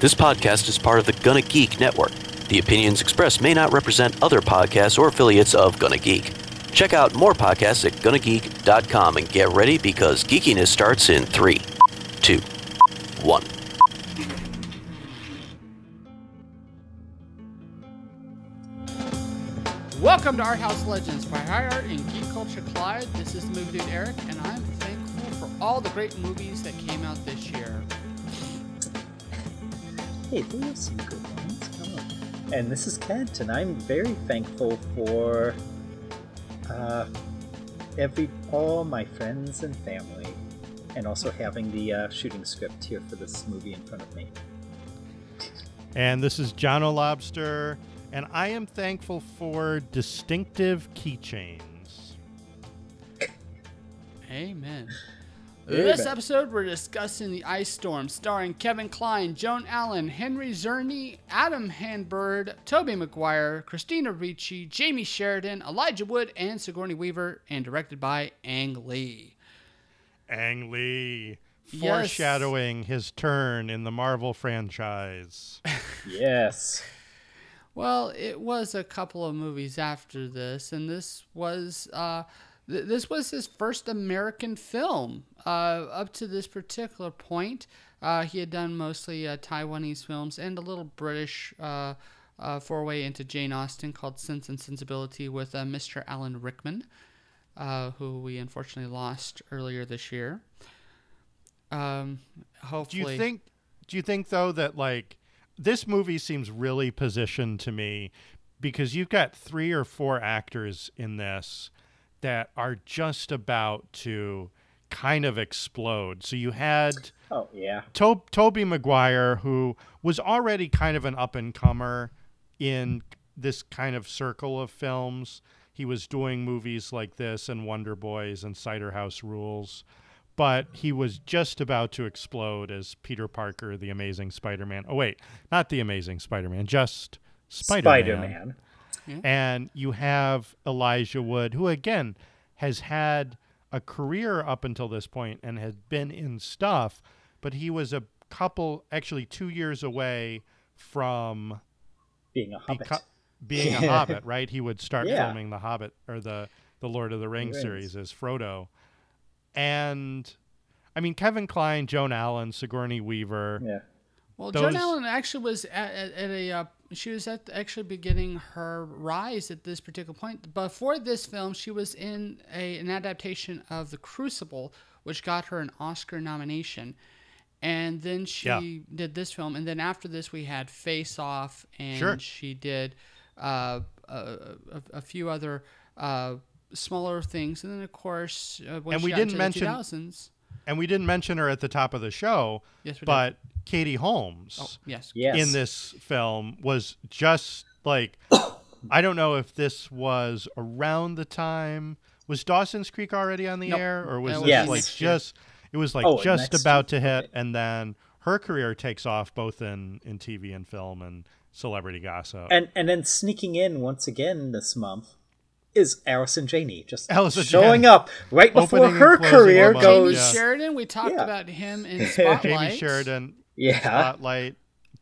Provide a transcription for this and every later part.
This podcast is part of the Gonna Geek Network. The opinions expressed may not represent other podcasts or affiliates of Gonna Geek. Check out more podcasts at GonnaGeek.com and get ready because geekiness starts in three, two, one. Welcome to Arthouse Legends by High Art and Geek Culture Collide. This is the movie dude Eric, and I'm thankful for all the great movies that came out this year. Hey, there were some good ones. Come on. And this is Kent, and I'm very thankful for uh, every all my friends and family, and also having the uh, shooting script here for this movie in front of me. And this is John O'Lobster, and I am thankful for distinctive keychains. Amen. Amen. This episode, we're discussing The Ice Storm, starring Kevin Kline, Joan Allen, Henry Czerny, Adam Hann-Byrd, Tobey Maguire, Christina Ricci, Jamey Sheridan, Elijah Wood, and Sigourney Weaver, and directed by Ang Lee. Ang Lee, Yes. foreshadowing his turn in the Marvel franchise. Yes. Well, it was a couple of movies after this, and this was uh, th- this was his first American film. Uh, up to this particular point, uh, he had done mostly uh, Taiwanese films and a little British uh, uh, foray into Jane Austen called Sense and Sensibility with uh, Mr. Alan Rickman, uh, who we unfortunately lost earlier this year. Um, Do you think? Do you think though that like this movie seems really positioned to me because you've got three or four actors in this that are just about to kind of explode. So you had Oh yeah. to- Tobey Maguire, who was already kind of an up and comer in this kind of circle of films. He was doing movies like this and Wonder Boys and Cider House Rules, but he was just about to explode as Peter Parker, the Amazing Spider-Man. Oh wait, not the Amazing Spider-Man, just Spider-Man. Spider-Man. And you have Elijah Wood, who again has had a career up until this point and has been in stuff, but he was a couple, actually two years away from Being a hobbit. beco- being a Hobbit. Right? He would start Yeah. filming the Hobbit or the the Lord of the Rings Rings. series as Frodo, and I mean Kevin Kline, Joan Allen, Sigourney Weaver. yeah. Well, Those- Joan Allen actually was at, at, at a uh, she was at actually beginning her rise at this particular point. Before this film, she was in a an adaptation of The Crucible, which got her an Oscar nomination. And then she Yeah. did this film, and then after this, we had Face Off, and Sure. she did uh, a, a, a few other uh, smaller things, and then of course, uh, when And she we didn't mention- the 2000s, And we didn't mention her at the top of the show, yes, we did. But Katie Holmes. oh, yes, Yes. in this film was just like I don't know if this was around the time was Dawson's Creek already on the Nope. air or was That this Yes. like next year. just it was like Oh, just about to hit and then her career takes off both in in TV and film and celebrity gossip. And and then sneaking in once again this month is Allison Janney just Allison showing Janney. up right before Opening her career month, Jamey goes. yeah. Sheridan. We talked Yeah. about him in Spotlight. Jamey Sheridan Yeah. Spotlight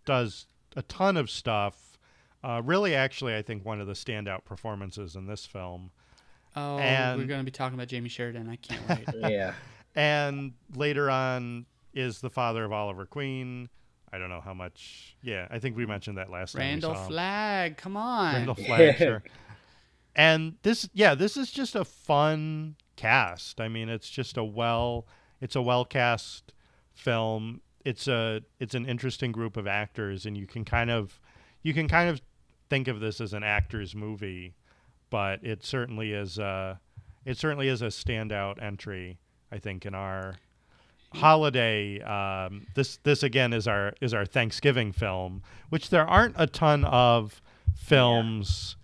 does a ton of stuff. Uh, really, actually, I think one of the standout performances in this film. Oh, And- we're going to be talking about Jamey Sheridan. I can't wait. Yeah. and later on is the father of Oliver Queen. I don't know how much. Yeah, I think we mentioned that last time. we Randall Flagg, come on. Randall Flagg, sure. And this, yeah, this is just a fun cast. I mean, it's just a well, it's a well cast film. It's a, it's an interesting group of actors, and you can kind of, you can kind of think of this as an actor's movie, but it certainly is a, it certainly is a standout entry. I think in our holiday um, this this again is our is our Thanksgiving film, which there aren't a ton of films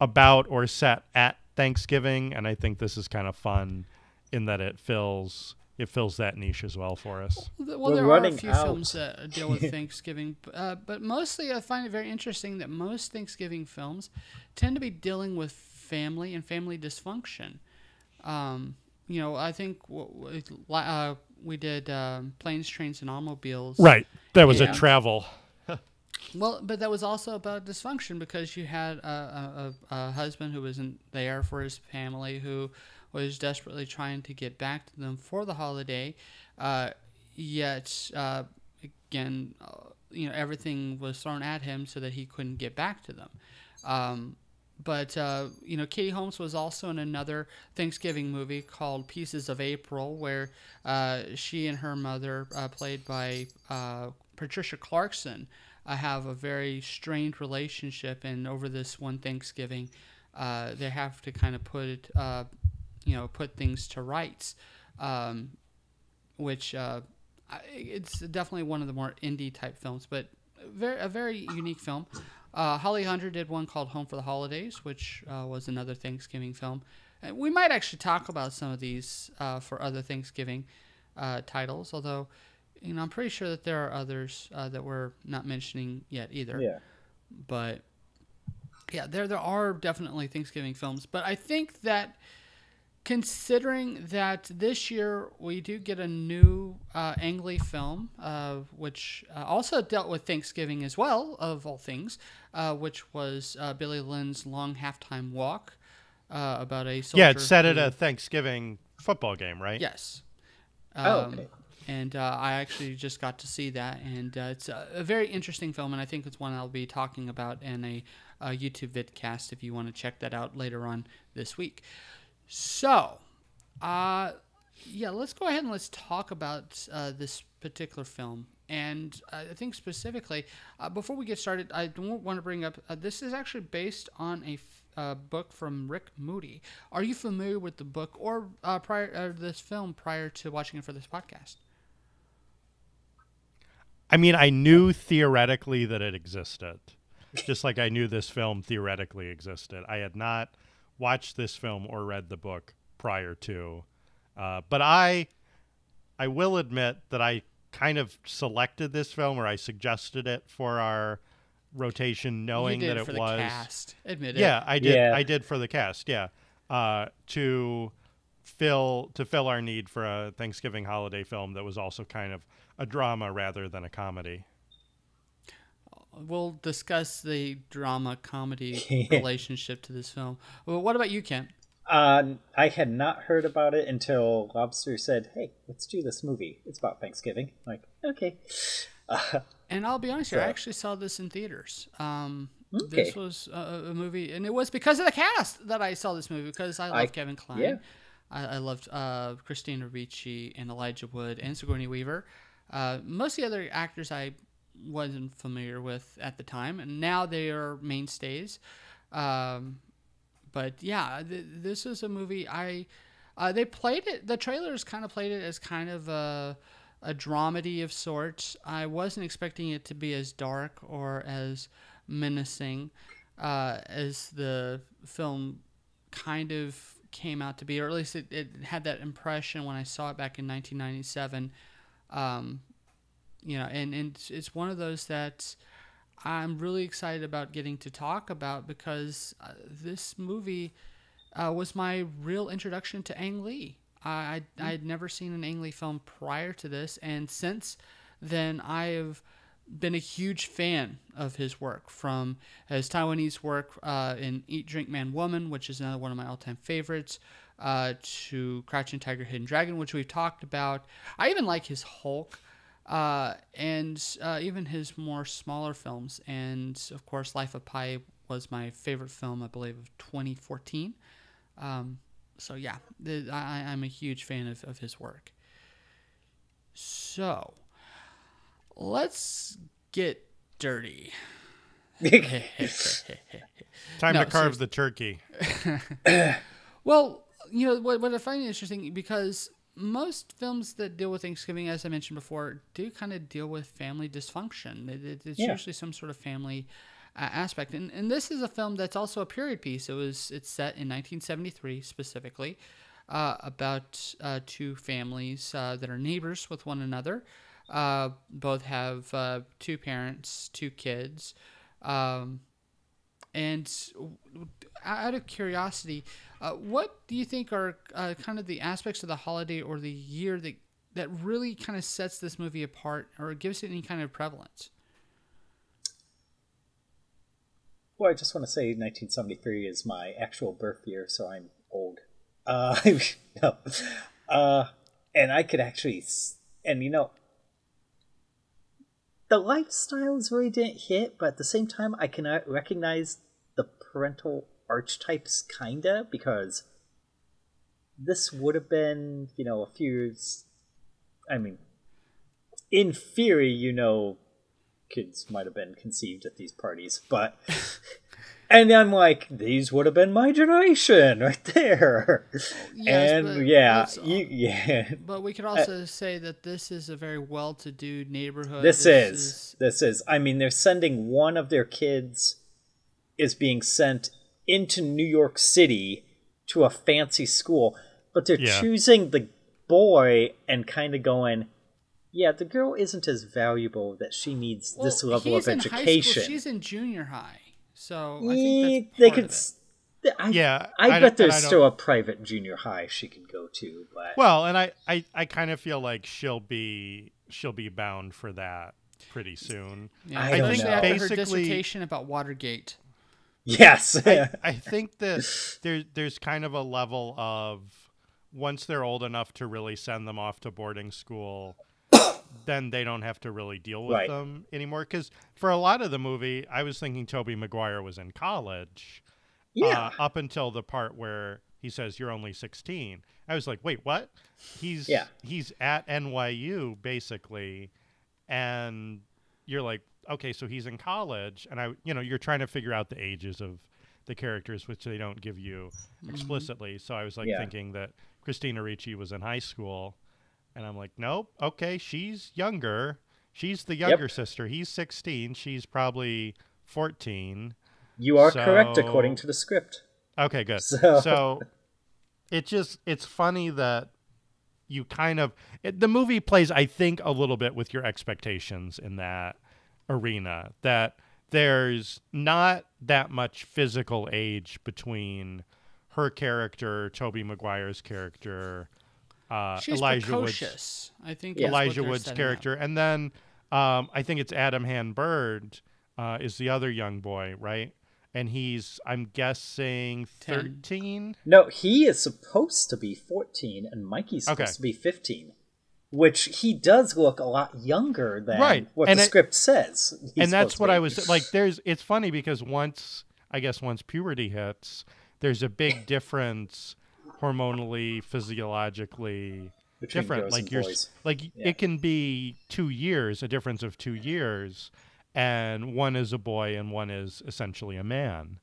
about or set at Thanksgiving, and I think this is kind of fun in that it fills it fills that niche as well for us. Well, We're there are a few out. films that deal with Thanksgiving, uh, but mostly I find it very interesting that most Thanksgiving films tend to be dealing with family and family dysfunction. Um, you know, I think w- w- uh, we did um, planes, trains, and automobiles. Right. That was Yeah. a travel Well, but that was also about dysfunction because you had a, a, a, husband who wasn't there for his family, who was desperately trying to get back to them for the holiday, uh, yet uh, again, uh, you know, everything was thrown at him so that he couldn't get back to them. Um, but uh, you know, Katie Holmes was also in another Thanksgiving movie called Pieces of April, where uh, she and her mother, uh, played by uh, Patricia Clarkson, uh, have a very strained relationship. And over this one Thanksgiving, they have to kind of put it, you know, put things to rights, um, which it's definitely one of the more indie type films, but very a very unique film. Uh, Holly Hunter did one called Home for the Holidays, which uh, was another Thanksgiving film. And we might actually talk about some of these uh, for other Thanksgiving uh, titles, although you know I'm pretty sure that there are others uh, that we're not mentioning yet either. Yeah. But yeah, there there are definitely Thanksgiving films, but I think that considering that this year we do get a new uh, Ang Lee film, uh, which uh, also dealt with Thanksgiving as well, of all things, uh, which was uh, Billy Lynn's Long Halftime Walk uh, about a soldier. Yeah, it's set at a Thanksgiving football game, right? Yes. Oh, Um, okay. And uh, I actually just got to see that, and uh, it's a, a very interesting film, and I think it's one I'll be talking about in a, a YouTube vidcast if you want to check that out later on this week. So, uh, yeah, let's go ahead and let's talk about uh, this particular film. And I think specifically, uh, before we get started, I want to bring up uh, this is actually based on a f- uh, book from Rick Moody. Are you familiar with the book or uh, prior uh, this film prior to watching it for this podcast? I mean, I knew theoretically that it existed, just like I knew this film theoretically existed. I had not watched this film or read the book prior to, uh, but I, I will admit that I kind of selected this film or I suggested it for our rotation, knowing you did that for it the was. cast. Admit it. Yeah, I did. Yeah. I did for the cast. Yeah, uh, to fill to fill our need for a Thanksgiving holiday film that was also kind of a drama rather than a comedy. We'll discuss the drama comedy relationship to this film. Well, what about you, Kent? Uh, I had not heard about it until Lobster said, "Hey, let's do this movie. It's about Thanksgiving." I'm like, okay. Uh, And I'll be honest here, I actually saw this in theaters. Um, Okay. This was a, a movie, and it was because of the cast that I saw this movie because I love I- Kevin Kline. yeah. I, I loved uh, Christina Ricci and Elijah Wood and Sigourney Weaver. Uh, most of the other actors I wasn't familiar with at the time, and now they are mainstays. Um, but yeah, th- this is a movie I. Uh, they played it. The trailers kind of played it as kind of a a dramedy of sorts. I wasn't expecting it to be as dark or as menacing uh, as the film kind of came out to be, or at least it, it had that impression when I saw it back in 1997. Um, you know, and, and it's- one of those that I'm really excited about getting to talk about because uh, this movie uh, was my real introduction to Ang Lee. I I had never seen an Ang Lee film prior to this, and since then I have been a huge fan of his work, from his Taiwanese work uh, in Eat, Drink, Man, Woman, which is another one of my all-time favorites, uh, to Crouching Tiger, Hidden Dragon, which we've talked about. I even like his Hulk, uh, and uh, even his more smaller films. And of course, Life of Pi was my favorite film, I believe, of 2014. Um, so yeah, the, I, I'm a huge fan of, of his work. So let's get dirty. Time No, to carve the turkey. Well, you know what, what I find interesting because most films that deal with Thanksgiving, as I mentioned before, do kind of deal with family dysfunction. It, it, it's Yeah. usually some sort of family uh, aspect, and and this is a film that's also a period piece. It was it's set in 1973 specifically. Uh, about uh, two families uh, that are neighbors with one another. Uh, both have uh, two parents, two kids. Um, and out of curiosity, uh, what do you think are uh, kind of the aspects of the holiday or the year that that really kind of sets this movie apart or gives it any kind of prevalence? Well, I just want to say 1973 is my actual birth year, so I'm old. Uh, no. Uh, and I could actually, and you know, the lifestyles really didn't hit, but at the same time, I can recognize the parental archetypes, kinda, because this would have been, you know, a few years. I mean, in theory, you know, kids might have been conceived at these parties, but. and I'm like, these would have been my generation right there. Yes, and yeah, you, yeah. But we could uh, also say that this is a very well-to-do neighborhood. This is this is. I mean, they're sending one of their kids is being sent into New York City to a fancy school, but they're Yeah. choosing the boy and kind of going, yeah, the girl isn't as valuable that she needs this level of in high school, education. she's in junior high, so I think that's mm, they part could. of it. s- I, Yeah, I, I bet there's I still a private junior high she could go to, but Well, and I, I, I kind of feel like she'll be she'll be bound for that pretty soon. Yeah, I don't especially know. after her dissertation about Watergate. Yes, I, I think that there's there's kind of a level of once they're old enough to really send them off to boarding school, then they don't have to really deal with Right. them anymore. Because for a lot of the movie, I was thinking Tobey Maguire was in college. yeah, uh, up until the part where he says you're only 16 i was like wait what he's Yeah. he's at nyu basically and you're like okay so he's in college and i you know you're trying to figure out the ages of the characters which they don't give you mm-hmm. explicitly. So i was like Yeah. thinking that christina ricci was in high school and i'm like nope okay she's younger. She's the younger sister. He's 16 she's probably 14 you are correct according to the script. Okay, good. So- So, it just it's funny that you kind of it, the movie plays I think a little bit with your expectations in that arena that there's not that much physical age between her character, Tobey Maguire's character, uh, She's Elijah Wood's. I think Yeah. is Elijah Wood's setting up. character, and then um, I think it's Adam Hann-Byrd uh, is the other young boy, right? And he's I'm guessing thirteen. No, he is supposed to be 14 and Mikey's supposed Okay. to be 15. Which he does look a lot younger than Right, what and the it- script says. and that's what I was like. There's it's funny because once I guess once puberty hits, there's a big difference hormonally, physiologically Between different. Like you're boys. like Yeah. it can be two years, a difference of two years, and one is a boy and one is essentially a man.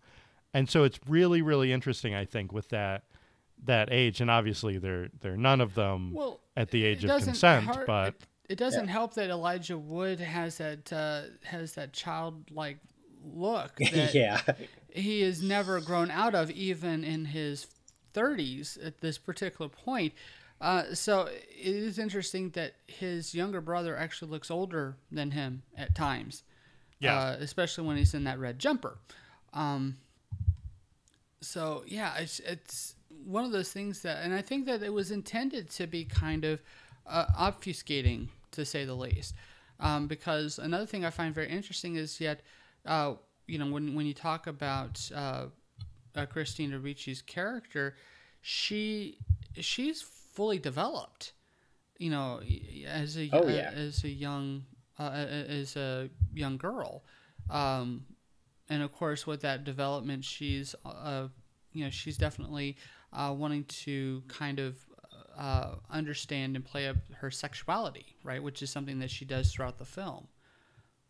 And so it's really, really interesting, I think, with that that age. And obviously they're they're none of them Well, at the age of consent, hurt- but it, it doesn't help that Elijah Wood has that uh, has that childlike look that yeah. he has never grown out of, even in his 30s at this particular point. Uh, so it is interesting that his younger brother actually looks older than him at times. Yeah. Uh, especially when he's in that red jumper. Um, so yeah, it's it's one of those things that, and I think that it was intended to be kind of uh, obfuscating, to say the least. Um, because another thing I find very interesting is yet, uh, you know, when when you talk about uh, uh, Christina Ricci's character, she she's fully developed. You know, as a Oh, yeah. as a young uh, as a young girl, um, and of course with that development, she's uh, you know she's definitely uh, wanting to kind of uh, understand and play up her sexuality, right? Which is something that she does throughout the film.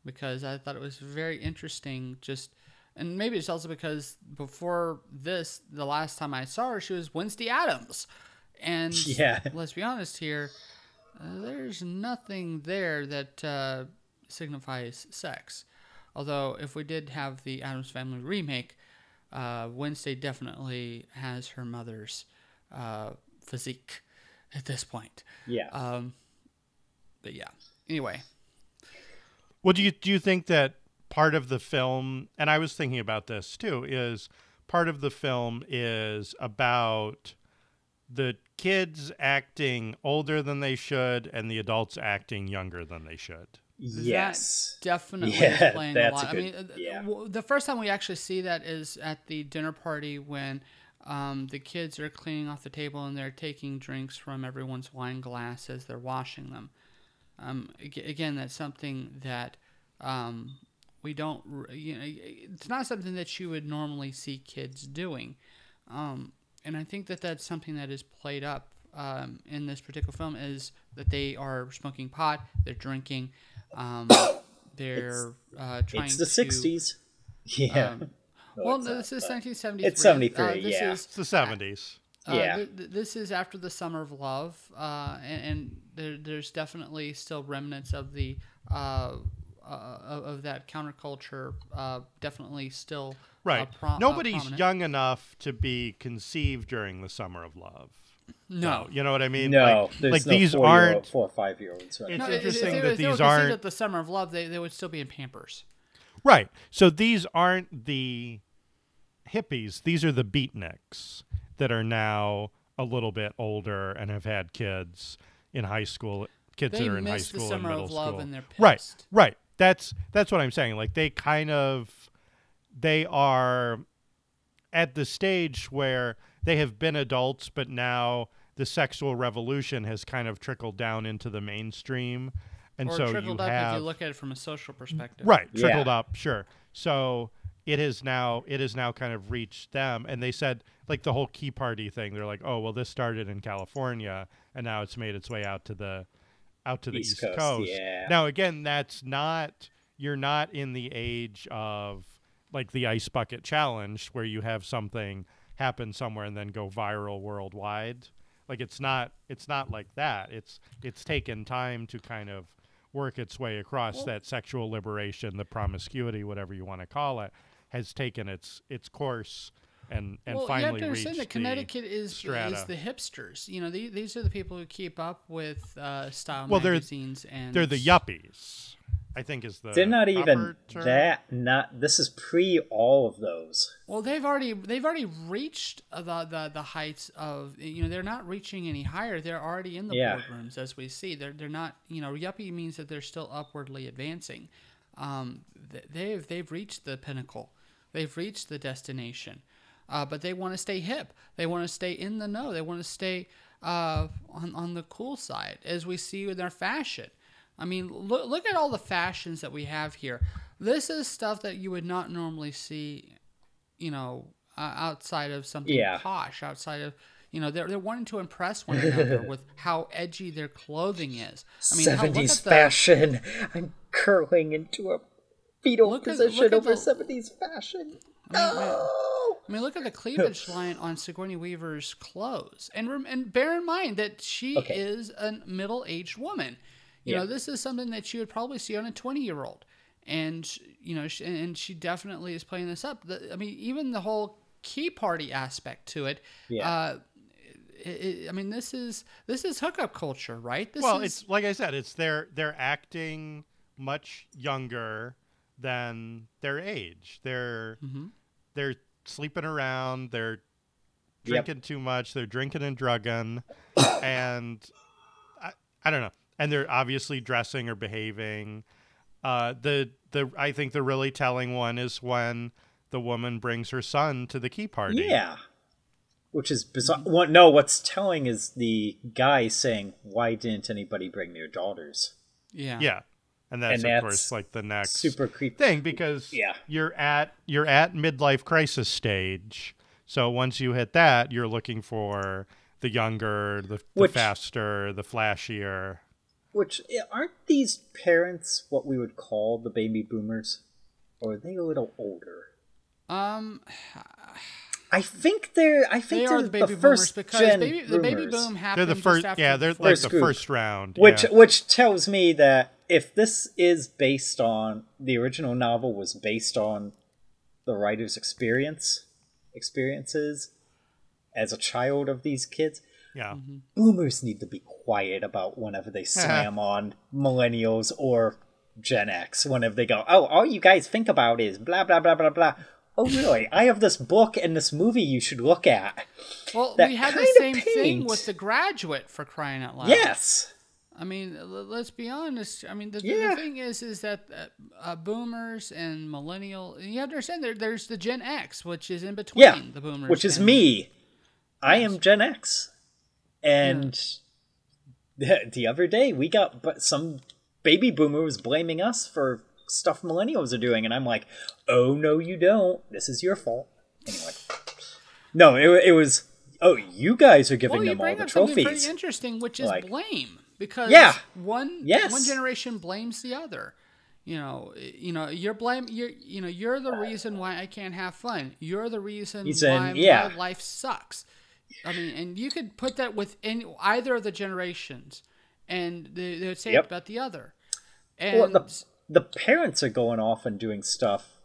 Because I thought it was very interesting, just and maybe it's also because before this, the last time I saw her, she was Wednesday Addams, and Yeah. let's be honest here, uh, there's nothing there that uh, signifies sex. Although, if we did have the Addams Family remake, uh, Wednesday definitely has her mother's uh, physique at this point. Yeah. Um, but yeah. Anyway, Well, do you do you think that part of the film, and I was thinking about this too, is part of the film is about the kids acting older than they should and the adults acting younger than they should. Yes. That definitely Yeah, playing a a lot. I mean, uh, yeah. the first time we actually see that is at the dinner party when um, the kids are cleaning off the table and they're taking drinks from everyone's wine glass as they're washing them. Um, again, that's something that um, we don't. You know, it's not something that you would normally see kids doing, um, and I think that that's something that is played up um, in this particular film is that they are smoking pot, they're drinking, um, they're uh, trying It's the to. 60s. Yeah. um, No, well, it's no, not, this is but- 1973. It's 73, Uh, this yeah. is It's the seventies. uh, Yeah. th- th- this is after the summer of love, uh, and, and there, there's definitely still remnants of the uh, uh, of, of that counterculture. Uh, definitely still Right. Uh, pro- uh, Nobody's prominent. young enough to be conceived during the summer of love. No, You know what I mean? No, like, like no these four-year-old- aren't four or five year olds. Right It's no. now. if- if interesting that if these conceived aren't- at the summer of love. They, they would still be in Pampers. Right. So these aren't the hippies. These are the beatniks that are now a little bit older and have had kids in high school. Kids They that are in high missed the school summer and of middle love school. and they're right. Right. That's that's what I'm saying. Like they kind of they are at the stage where they have been adults, but now the sexual revolution has kind of trickled down into the mainstream, and or so trickled you up have if you look at it from a social perspective. Right, Yeah. trickled up, sure. So it is now it has now kind of reached them, and they said like the whole key party thing. They're like, oh well, this started in California, and now it's made its way out to the out to the East East, Coast, Coast. yeah. Now again, that's not you're not in the age of like the ice bucket challenge where you have something happen somewhere and then go viral worldwide. Like it's not it's not like that. It's it's taken time to kind of work its way across Well- that sexual liberation, the promiscuity, whatever you want to call it, has taken its its course and and well, you finally have to understand reached that Connecticut is is strata. the hipsters. You know, the, these are the people who keep up with uh, style Well, they're- magazines and they're the yuppies. I think is the They're not even term. that. Not this is pre all of those. Well, they've already they've already reached uh, the, the the heights of you know they're not reaching any higher. They're already in the Yeah. boardrooms as we see. They're they're not you know yuppie means that they're still upwardly advancing. Um, they've they've reached the pinnacle. They've reached the destination. Uh, but they want to stay hip. They want to stay in the know. They want to stay uh, on on the cool side, as we see with their fashion. I mean, look look at all the fashions that we have here. This is stuff that you would not normally see you know, uh, outside of something Yeah. posh, outside of, you know, they're, they're wanting to impress one another with how edgy their clothing is. I mean, look Seventies at the, fashion. I'm curling into a fetal Look position at over the- seventies fashion. I mean, Oh! I mean, look at the cleavage line on Sigourney Weaver's clothes, and and bear in mind that she Okay. is a middle-aged woman. You Yeah. know, this is something that you would probably see on a twenty-year-old, and you know, she, and she definitely is playing this up. The, I mean, even the whole key party aspect to it. Yeah. Uh, it, it, I mean, this is this is hookup culture, right? This well, is, it's like I said, it's they're they're acting much younger than their age. They're Mm-hmm. they're sleeping around. They're Yep. drinking too much. They're drinking and drugging, and I, I don't know. And they're obviously dressing or behaving. Uh, the the I think the really telling one is when the woman brings her son to the key party. Yeah. Which is bizarre. What, no, what's telling is the guy saying, "Why didn't anybody bring their daughters?" yeah, Yeah. And that's, And of that's course like the next Super creepy. thing because Yeah. you're at you're at midlife crisis stage. So once you hit that, you're looking for the younger, the, the faster, the flashier. Which aren't these parents what we would call the baby boomers, or are they a little older? Um, I think they're. I think they're the baby boomers first because gen baby, the baby boomers. boom They're happened the just first after yeah, they're like the group. first round. Which yeah. which tells me that if this is based on the original novel was based on the writer's experience experiences as a child of these kids, yeah. Mm-hmm. boomers need to be quiet about whenever they slam on millennials or Gen X whenever they go, Oh, all you guys think about is blah blah blah blah blah. Oh really? I have this book and this movie you should look at. Well, that we had the kinda same thing with The Graduate for crying out loud. Yes. I mean, let's be honest. I mean, the, the- Yeah. the thing is, is that uh, uh, boomers and millennial. You have to understand there. There's the Gen X, which is in between Yeah, the boomers, which is and- me. I am Gen X, and the, the other day we got but some baby boomer was blaming us for stuff millennials are doing, and I'm like, oh no, you don't. This is your fault. Anyway, no, it, it was. Oh, you guys are giving Well, them all the trophies. pretty interesting, which is Like- blame, because Yeah. one Yes. one generation blames the other. You know, you know, you're blame you're you know you're the reason why I can't have fun. You're the reason Reason, why yeah. my life sucks. I mean, and you could put that within either of the generations, and they, they would say Yep. it about the other. And Well, the, the parents are going off and doing stuff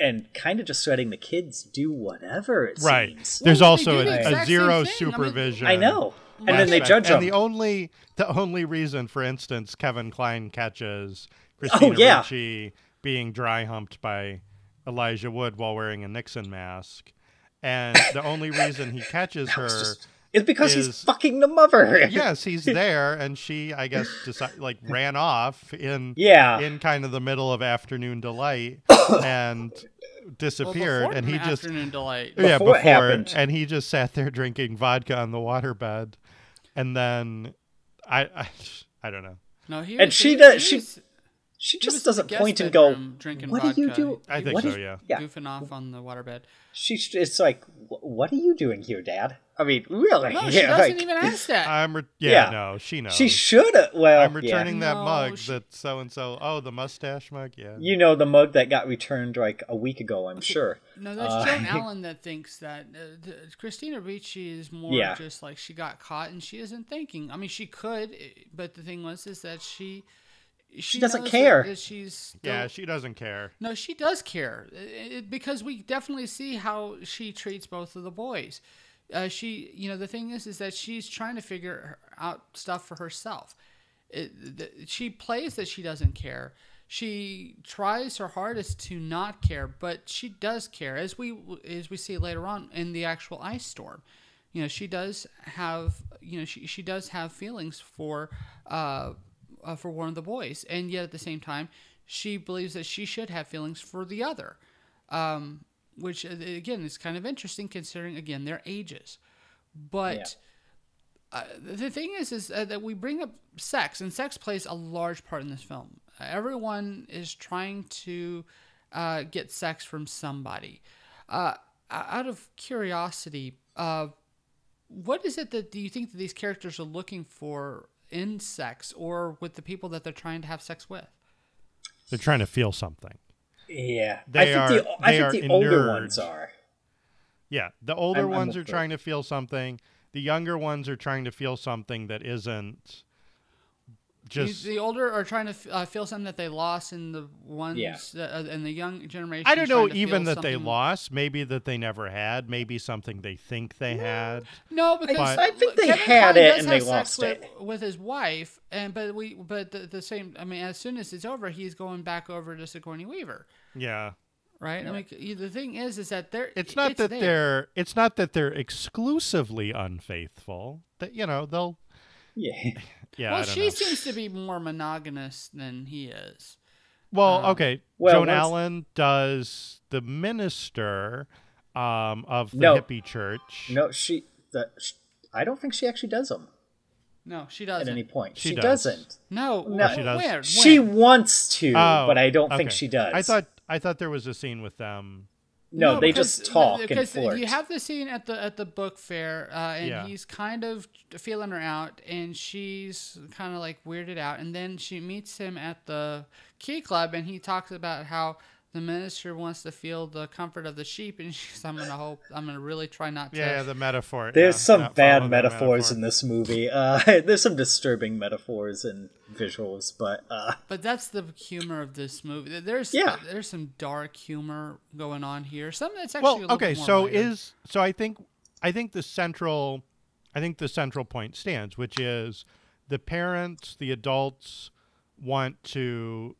and kind of just letting the kids do whatever it Right. seems. There's Well, also they the a, a zero same thing. I mean, supervision. I know. And then they aspect. judge and them. the only the only reason, for instance, Kevin Kline catches oh, Christina Oh, yeah. Ricci being dry humped by Elijah Wood while wearing a Nixon mask, and the only reason he catches her. it's because he's fucking the mother. Yes, he's there, and she, I guess, decide, like ran off in Yeah. in kind of the middle of afternoon delight and disappeared, before and he just afternoon delight. yeah Before before it happened. and he just sat there drinking vodka on the waterbed, and then I I, I don't know. No, he And she he- does- he was She was in just doesn't point and go, drinking "What are you vodka. doing?" I think What so, yeah. Yeah. goofing off on the waterbed. She's it's like, what are you doing here, Dad? I mean, really? No, she Yeah, doesn't like, even ask that. I'm re- yeah, Yeah. no she knows. She should have. Well, I'm yeah. returning that No, mug she- that so and so. Oh, the mustache mug. Yeah. You know the mug that got returned like a week ago. I'm sure. No, that's Uh, Joan Allen that thinks that. Uh, th- Christina Ricci is more Yeah. just like she got caught and she isn't thinking. I mean, she could, eh, but the thing was is that she she, doesn't care. That, that she's still, Yeah, she doesn't care. No, she does care It- it- because we definitely see how she treats both of the boys. Uh, she, you know, the thing is, is that she's trying to figure out stuff for herself. It, the, she plays that she doesn't care. She tries her hardest to not care, but she does care, as we as we see later on in the actual ice storm. You know, she does have, you know, she she does have feelings for, uh, uh, for one of the boys, and yet at the same time, she believes that she should have feelings for the other, um, which uh, again is kind of interesting considering again their ages. But uh, the thing is, is uh, that we bring up sex, and sex plays a large part in this film. Everyone is trying to uh, get sex from somebody. Uh, out of curiosity, uh, what is it that do you think that these characters are looking for in sex or with the people that they're trying to have sex with? They're trying to feel something. Yeah, I They think are- the I think the older ones are. Yeah, the older I'm- I'm ones are trying to feel something. The younger ones are trying to feel something that isn't just. the older are trying to uh, feel something that they lost, and the ones Yeah. that, uh, and the young generation. I don't know to even feel that they lost. Maybe that they never had. Maybe something they think they had. No, because But- I think they Kevin had Kline it and have they lost with, it. with his wife, and but we but the, the same. I mean, as soon as it's over, he's going back over to Sigourney Weaver, Yeah. right? I mean, the thing is, is that they're It's not that there. they're. It's not that they're exclusively unfaithful. That you know they'll. Yeah, Yeah. Well, I don't she know. seems to be more monogamous than he is. Well, Uh, okay. well, Joan once- Allen does the minister um, of the No. hippie church. no, she. The, sh I don't think she actually does them No, she doesn't. At any point. She She, does. doesn't. no, No, she does. Where? She wants to, Oh, but I don't think she does. I thought I thought there was a scene with them. No, they just talk and because flirt. You have the scene at the at the book fair, uh, and Yeah. he's kind of feeling her out, and she's kind of like weirded out, and then she meets him at the key club, and he talks about how the minister wants to feel the comfort of the sheep, and she's, I'm gonna hope, I'm gonna really try not to. Yeah, the metaphor. There's yeah, some not bad metaphors metaphor. in this movie. Uh, there's some disturbing metaphors and visuals, but uh, But that's the humor of this movie. There's Yeah. there's some dark humor going on here. Some that's actually Well, a okay, more so lighter. is so I think I think the central I think the central point stands, which is the parents, the adults want to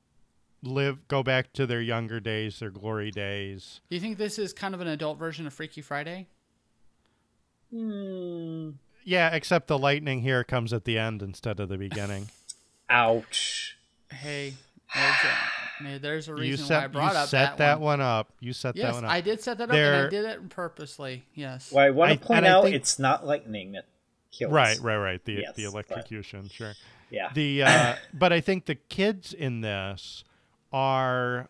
live go back to their younger days, their glory days. Do you think this is kind of an adult version of Freaky Friday? hmm, Yeah, except the lightning here comes at the end instead of the beginning. Ouch. Hey, there's a, hey, there's a reason you why I set brought you up set that, one. up. You set Yes, that one up. I did set that up, and I did it purposely. Yes. Well, I want to point and I out think- it's not lightning that kills. Right, right, right. The Yes, the but- electrocution, sure. Yeah. The uh, but I think the kids in this are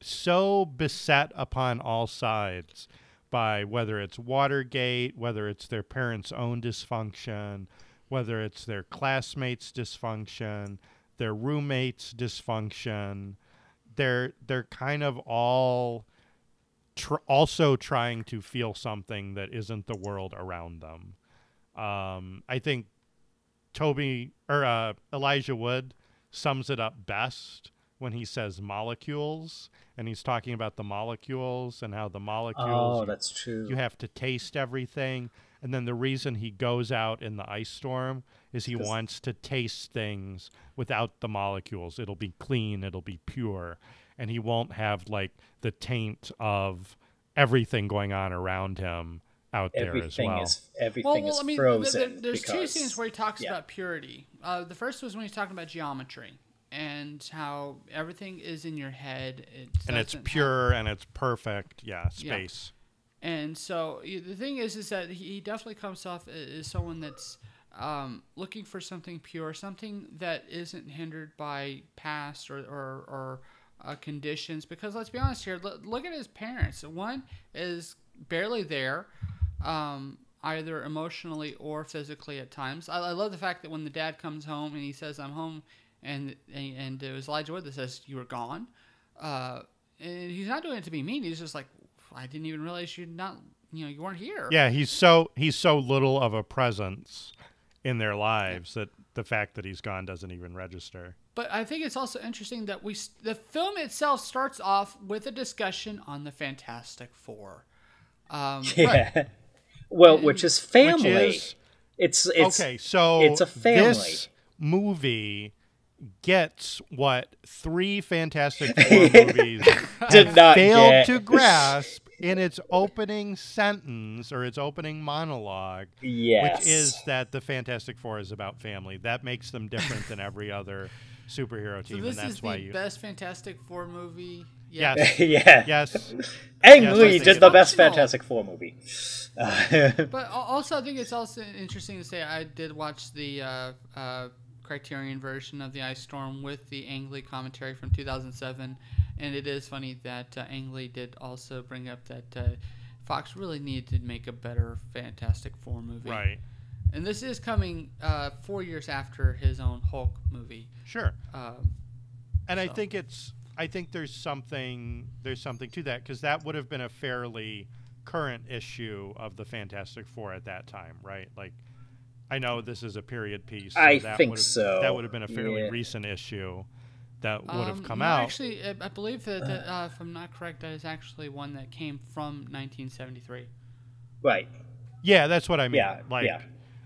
so beset upon all sides by whether it's Watergate, whether it's their parents' own dysfunction, whether it's their classmates' dysfunction, their roommates' dysfunction. They're they're kind of all tr- also trying to feel something that isn't the world around them. Um, I think Tobey or uh, Elijah Wood sums it up best when he says molecules, and he's talking about the molecules and how the molecules oh, you- that's true. you have to taste everything. And then the reason he goes out in the ice storm is he wants to taste things without the molecules. It'll be clean, it'll be pure, and he won't have like the taint of everything going on around him out there as everything well. is everything Well, well, is I mean, frozen. th- th- there's two scenes where he talks yeah. about purity. Uh, the first was when he's talking about geometry and how everything is in your head. It and it's pure and it's perfect. Yeah, space. And so the thing is, is that he definitely comes off as someone that's um, looking for something pure, something that isn't hindered by past or or, or uh, conditions. Because let's be honest here, look, look at his parents. One is barely there, um, either emotionally or physically at times. I, I love the fact that when the dad comes home and he says, "I'm home," and and, and it was Elijah Wood that says, "You were gone." Uh, and he's not doing it to be mean. He's just like, I didn't even realize you're not, you know, you weren't here. Yeah, he's so he's so little of a presence in their lives that the fact that he's gone doesn't even register. But I think it's also interesting that we the film itself starts off with a discussion on the Fantastic Four. Um, Yeah. right. Well, which is family. Which is it's it's okay, so it's a family. This movie gets what three Fantastic Four movies Did not failed get. to grasp in its opening sentence or its opening monologue, yes. which is that the Fantastic Four is about family. That makes them different than every other superhero So team, this and that's is why the you. best Fantastic Four movie. Yes. yeah. Yes, Ang Yes, I Lee did the is. best Fantastic Four movie. Uh, But also, I think it's also interesting to say I did watch the uh, uh, Criterion version of the Ice Storm with the Ang Lee commentary from 2007, and it is funny that uh, Ang Lee did also bring up that uh, Fox really needed to make a better Fantastic Four movie. right. And this is coming uh, four years after his own Hulk movie. Sure. Um, and I think it's I think there's something there's something to that because that would have been a fairly current issue of the Fantastic Four at that time, right? Like, I know this is a period piece. so I that think would have, so, That would have been a fairly yeah. recent issue that would have um, come no, out. Actually, I, I believe that, that uh, if I'm not correct, that is actually one that came from 1973. right. yeah, that's what I mean. Yeah, like, yeah.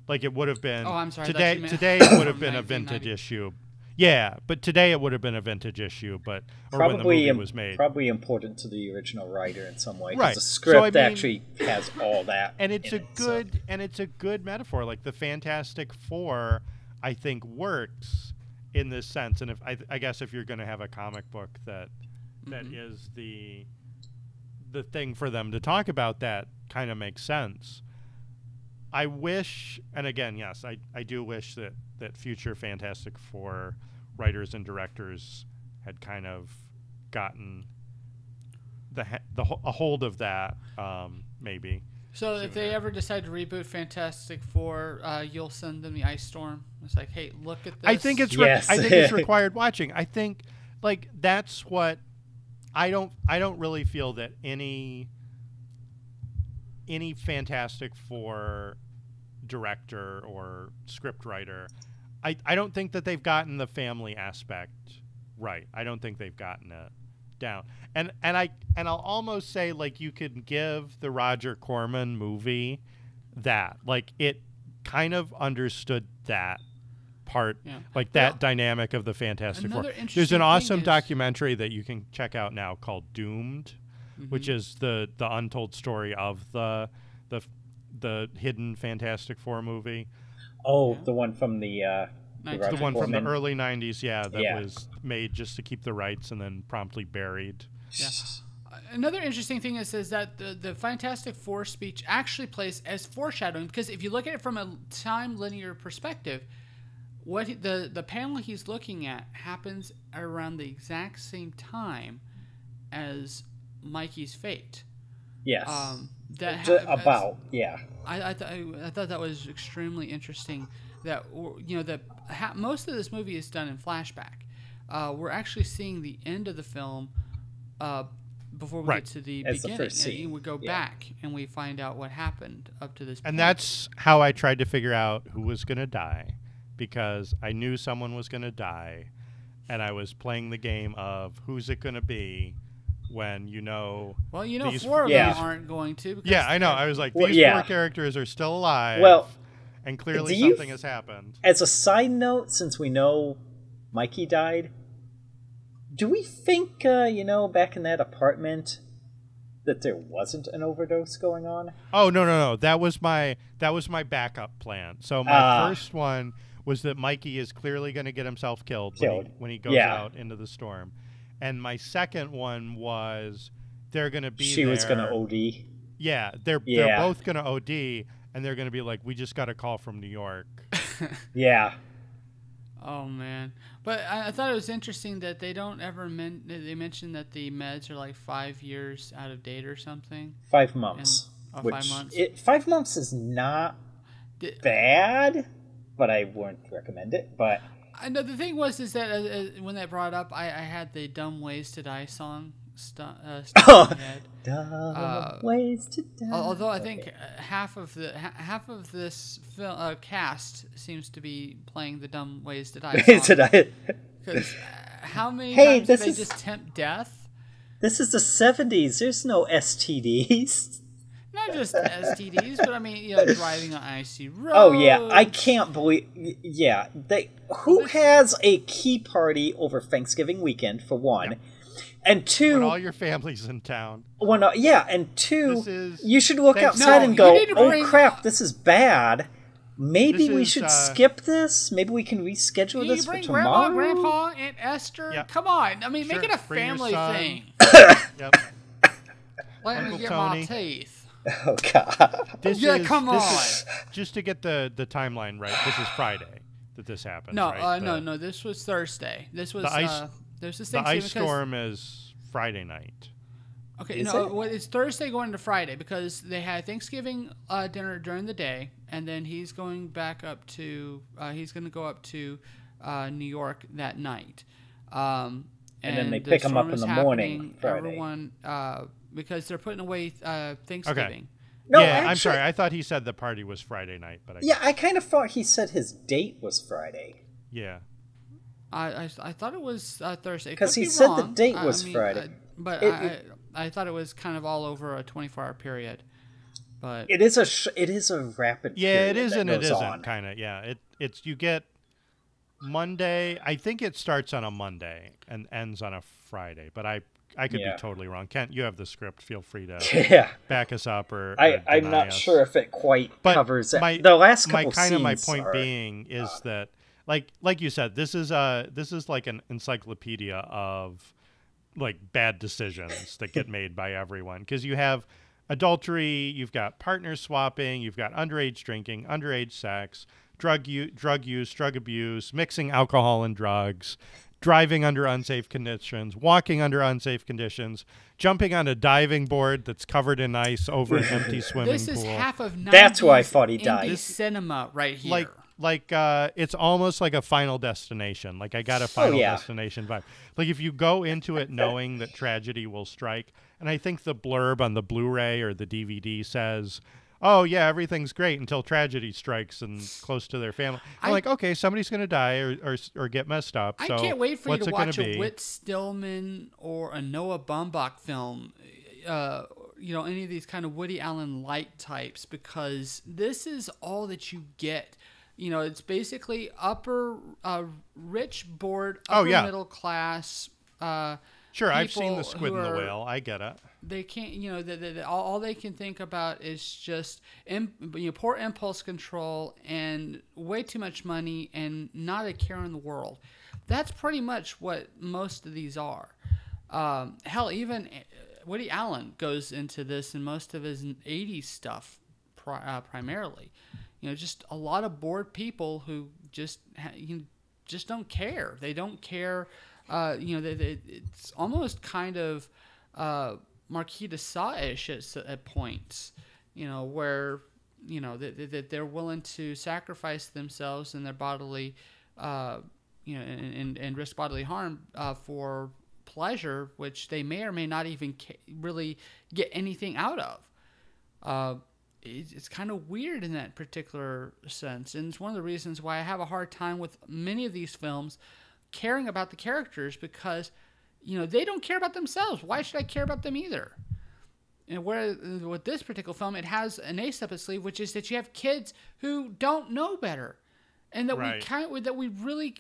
like it would have been. Oh, I'm sorry, Today, today it would have been a vintage issue. Yeah, but today it would have been a vintage issue, but or when the Probably movie im- was made. probably important to the original writer in some way. Right. The So, script I mean- actually has all that. and it's in a it, so- good and it's a good metaphor like the fantastic four i think works in this sense and if i, I guess if you're going to have a comic book that that Mm-hmm. is the the thing for them to talk about that kind of makes sense i wish and again yes i, I do wish that that future fantastic four writers and directors had kind of gotten the, ha- the a hold of that um, maybe So if they ever decide to reboot Fantastic Four, uh, you'll send them the Ice Storm. It's like, hey, look at this. I think it's re- Yes. I think it's required watching. I think like that's what I don't I don't really feel that any any Fantastic Four director or script writer I, I don't think that they've gotten the family aspect right. I don't think they've gotten it down. And and I and I'll almost say like you could give the Roger Corman movie that. Like it kind of understood that part Yeah. like that Well, dynamic of the Fantastic Four. There's an awesome documentary that you can check out now called Doomed, which Mm-hmm. is the the untold story of the the the hidden Fantastic Four movie. Oh, Yeah. the one from the uh, Nice. Roger the one from the early 90s, yeah, that Yeah. was made just to keep the rights and then promptly buried. Another interesting thing is, is that the, the Fantastic Four speech actually plays as foreshadowing because if you look at it from a time linear perspective, what he, the the panel he's looking at happens around the exact same time as Mikey's fate. Yes. Um, that Ju- ha- about yeah. I I, th- I thought that was extremely interesting. That you know that ha- most of this movie is done in flashback. Uh, we're actually seeing the end of the film uh, before we Right. get to the As the beginning, first and scene, we go yeah. back and we find out what happened up to this. And point. that's how I tried to figure out who was going to die because I knew someone was going to die and I was playing the game of who's it going to be when you know well, you know, these- four of Yeah. them aren't going to. Because Yeah, I know. I was like Well, these yeah. four characters are still alive. Well, and clearly do you something has happened. As a side note, since we know Mikey died, do we think uh, you know back in that apartment that there wasn't an overdose going on? Oh no no no! That was my that was my backup plan. So my Ah. first one was that Mikey is clearly going to get himself killed, When, he, when he goes Yeah. out into the storm, and my second one was they're going to be she was going to OD. Yeah, they're they're both going to OD, and they're going to be like, we just got a call from New York. Yeah. Oh man, but I, I thought it was interesting that they don't ever men- they mention that the meds are like five years out of date or something. Five months. oh, which five months. It, five months is not Di- bad, but I wouldn't recommend it. But I know the thing was is that uh, uh, when that brought up, I, I had the "Dumb Ways to Die" song stu- uh, stuck Oh. in my head. dumb Uh, ways to die. Although I think Okay. uh, half of the ha- half of this film uh, cast seems to be playing the "Dumb Ways to Die" Ways to die. Because how many Hey, times did they is- just tempt death? This is the '70s. There's no STDs. Not just STDs, but I mean, you know, driving on icy roads. Oh yeah, I can't believe. Yeah, they. Who This- has a key party over Thanksgiving weekend for one, and two. when two, all your family's in town. when, uh, yeah, and two, is- you should look outside No, and go, "Oh bring- crap, this is bad." Maybe This we is, should uh, skip this. Maybe we can reschedule You this for bring tomorrow. grandma, grandpa, Aunt Esther. Yeah. Come on, I mean, make it a bring family thing. Yep. Let Uncle me get Tony. my teeth. Oh god. This Yeah, is, come this on. is- just to get the the timeline right. This is Friday that this happened. No, right? uh, The- no, no. This was Thursday. This was The ice- uh, this was The ice storm is Friday night. Okay, Is no, it? well, it's Thursday going to Friday because they had Thanksgiving uh, dinner during the day, and then he's going back up to uh, he's going to go up to uh, New York that night. Um, And then they the pick him up storm in is the morning, happening, Friday. Everyone, uh, because they're putting away uh, Thanksgiving. No, yeah, I'm sorry. I thought he said the party was Friday night, but I Yeah, I kind of thought he said his date was Friday. yeah. I, I, I thought it was uh, Thursday 'Cause Could he be said the wrong. date I- I was mean, Friday. but It- I, it- I, I thought it was kind of all over a 24 hour period. But It is a sh- it is a rapid. Yeah, it period is that and it goes isn't. Kind of. Yeah. It it's you get Monday. I think it starts on a Monday and ends on a Friday, but I I could Yeah. be totally wrong. Kent, you have the script. Feel free to Yeah, back us up or. I or I'm not us. sure if it quite But covers it. the last couple my kind of my point are- being is uh, that like like you said this is a this is like an encyclopedia of like bad decisions that get made by everyone because you have adultery you've got partner swapping you've got underage drinking underage sex drug u- drug use drug abuse mixing alcohol and drugs driving under unsafe conditions walking under unsafe conditions jumping on a diving board that's covered in ice over an empty swimming this pool is half of 90s That's why I thought he indie died. cinema right here. like like uh it's almost like a final destination like i got a final yeah. destination vibe like if you go into it knowing that tragedy will strike and i think the blurb on the blu-ray or the dvd says oh yeah everything's great until tragedy strikes and close to their family i'm I- like okay somebody's gonna die or, or, or get messed up I so can't wait for you to watch be a Whit Stillman or a Noah Baumbach film. Uh, you know, any of these kind of Woody Allen light types because this is all that you get. You know, it's basically upper, uh, rich, bored, Oh, yeah. middle class. Uh, Sure, I've seen the squid and the whale. I get it. They can't you know that all, they can think about is just you know, poor impulse control and way too much money and not a care in the world. That's pretty much what most of these are. Um, hell even uh, woody allen goes into this in most of his 80s stuff pri- uh, primarily. You know just a lot of bored people who just you just don't care. They don't care uh, you know they, they, it's almost kind of uh, Marquis de Sade-ish at, at points, you know, where you know that, that they're willing to sacrifice themselves and their bodily, uh, you know, and, and, and risk bodily harm uh, for pleasure, which they may or may not even ca- really get anything out of. Uh, it's, it's kind of weird in that particular sense, and it's one of the reasons why I have a hard time with many of these films caring about the characters because you know they don't care about themselves why should i care about them either and where with this particular film it has an ace up its sleeve which is that you have kids who don't know better and that we Right. kind of, that we really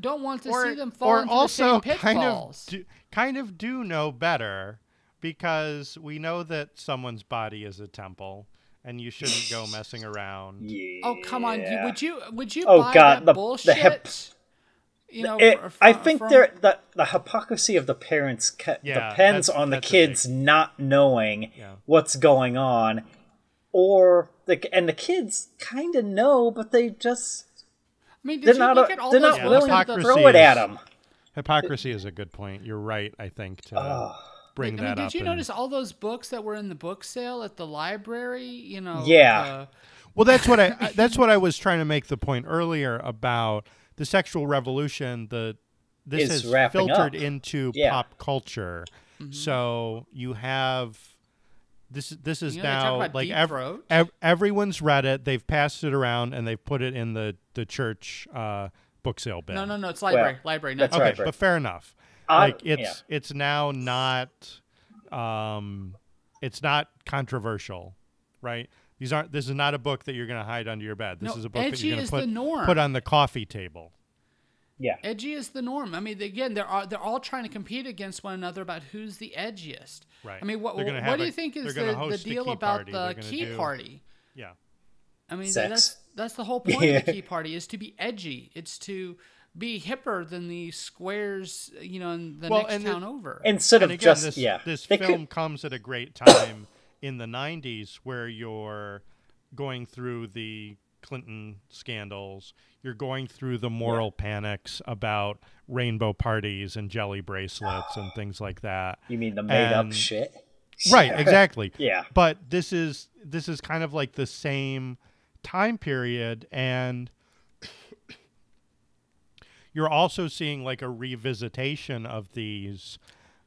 don't want to or, see them fall or into also the same kind of pitfalls. do, kind of do know better because we know that someone's body is a temple and you shouldn't go messing around. Yeah. oh come on you, would you would you Oh, buy God, that the- the bullshit hip- you know It- fr- I think from- there the the hypocrisy of the parents ca- Yeah, depends that's- on the that's a kids big- not knowing Yeah. what's going on, or the and the kids kind of know, but they just I mean, did they're you not look a- at all they're those not Yeah, willing to hypocrisy throw it at is- them. Hypocrisy is a good point. You're right, I think, to bring I mean, that did up. you and- notice all those books that were in the book sale at the library? You know, Yeah. uh, Well, that's what I I- that's what I was trying to make the point earlier about the sexual revolution. The this Is has filtered up. into Yeah. pop culture. So you have this. This is You know, now like ev- ev- everyone's read it. They've passed it around and they've put it in the the church uh, book sale bin. no, no, no, it's library, Well, library. that's Not Okay, right, right. but fair enough. I- like it's yeah. it's now not um it's not controversial, right? These aren't this is not a book that you're going to hide under your bed. This No, is a book that you're going is to the put norm. put on the coffee table. Yeah, Edgy is the norm. I mean, again, they're all, they're all trying to compete against one another about who's the edgiest. Right. I mean, what They're what have do you think is the, the deal about the key do- party? Yeah. I mean, Sex. that's that's the whole point of the key party is to be edgy. It's to be hipper than the squares, you know, in the Well, next and the- town over. instead and of again, just this, yeah, this they could- film comes at a great time in the 90s where you're going through the Clinton scandals. You're going through the moral panics about rainbow parties and jelly bracelets and things like that. You mean the made up shit? Right, exactly. Yeah. But this is this is kind of like the same time period and you're also seeing like a revisitation of these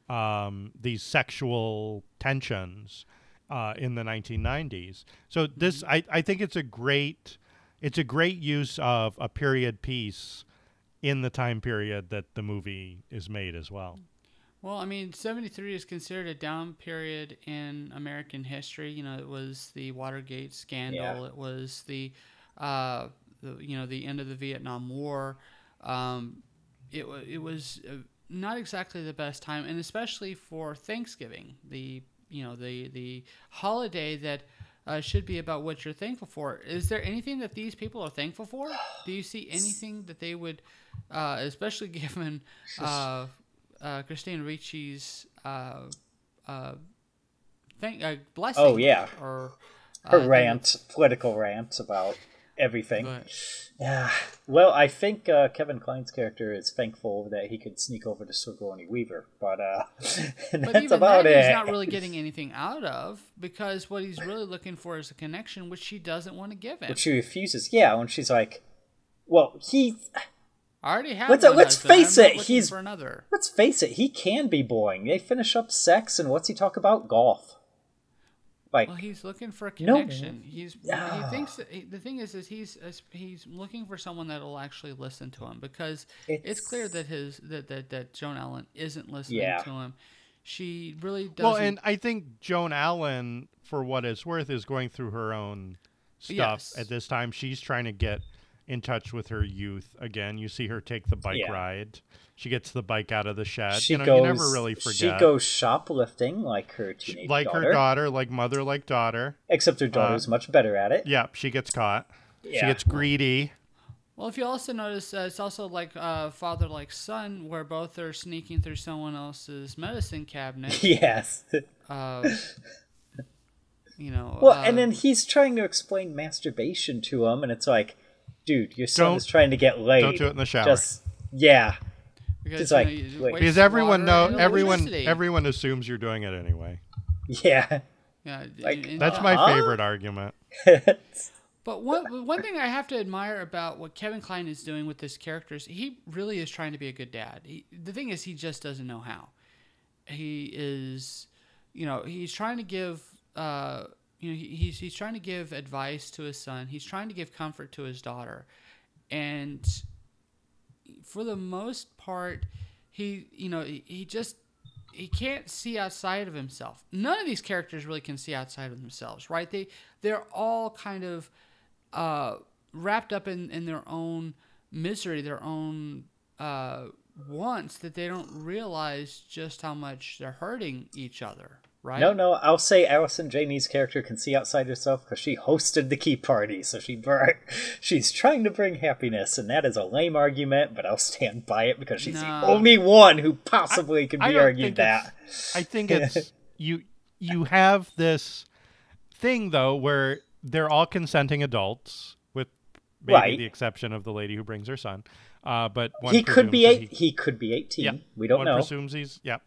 um, these sexual tensions uh, in the 1990s. So this, I, I think it's a great, it's a great use of a period piece in the time period that the movie is made as well. Well, I mean, 73 is considered a down period in American history. You know, it was the Watergate scandal. Yeah. It was the, uh, the, you know, the end of the Vietnam War. Um, it, wa- it was uh, not exactly the best time, and especially for Thanksgiving, the, you know, the, the holiday that uh, should be about what you're thankful for. Is there anything that these people are thankful for? Do you see anything that they would, uh, especially given uh, uh, Christina Ricci's uh, uh, thank, uh, blessing? Oh, yeah. or Her rant, political rant about everything. Yeah. Well, I think uh, Kevin Kline's character is thankful that he could sneak over to Sigourney Weaver, but uh, But that's even about that, it. he's not really getting anything out of because what he's really looking for is a connection, which she doesn't want to give him. But she refuses. Yeah, when she's like, "Well, he." I already have. Let's- one let's face it, he's- for another. Let's face it, he can be boring. They finish up sex, and what's he talk about? Golf. Like, Well, he's looking for a No. connection. He's he Ah. thinks that he, the thing is is he's he's looking for someone that will actually listen to him because it's, It's- clear that his that, that that Joan Allen isn't listening Yeah. to him. She really doesn't. Well, and I think Joan Allen, for what it's worth, is going through her own stuff Yes. at this time. She's trying to get in touch with her youth again. You see her take the bike Yeah. ride. She gets the bike out of the shed. She you know, goes. you never really forget. She goes shoplifting like her teenage like daughter, her daughter, like mother, like daughter. except her daughter's much better at it. Yep, she gets caught. She gets greedy. Well, if you also notice, uh, it's also like uh, father like son, where both are sneaking through someone else's medicine cabinet. Yes. Uh, you know. Well, uh, and then he's trying to explain masturbation to him, and it's like, dude, your son Don't- is trying to get laid. don't do it in the shower. Just yeah. because, it's like, you know, you Because everyone know everyone everyone assumes you're doing it anyway. Yeah. Yeah, like, and- That's my Uh-huh. favorite argument. But one one thing I have to admire about what Kevin Kline is doing with this character is he really is trying to be a good dad. He, the thing is, he just doesn't know how. He is, you know, he's trying to give, uh, you know, he, he's he's trying to give advice to his son. He's trying to give comfort to his daughter, and for the most part, he, you know, he, he just he can't see outside of himself. None of these characters really can see outside of themselves, right? They they're all kind of uh, wrapped up in, in their own misery, their own uh, wants that they don't realize just how much they're hurting each other, right? No, no, I'll say Allison Janney's character can see outside herself because she hosted the key party, so she brought, she's trying to bring happiness, and that is a lame argument, but I'll stand by it because she's No. the only one who possibly could be argued that. I think it's you you have this thing though where they're all consenting adults with maybe Right. the exception of the lady who brings her son. Uh, but one He could be eight. He, could be eighteen. yeah, we don't one know. presumes he's yeah.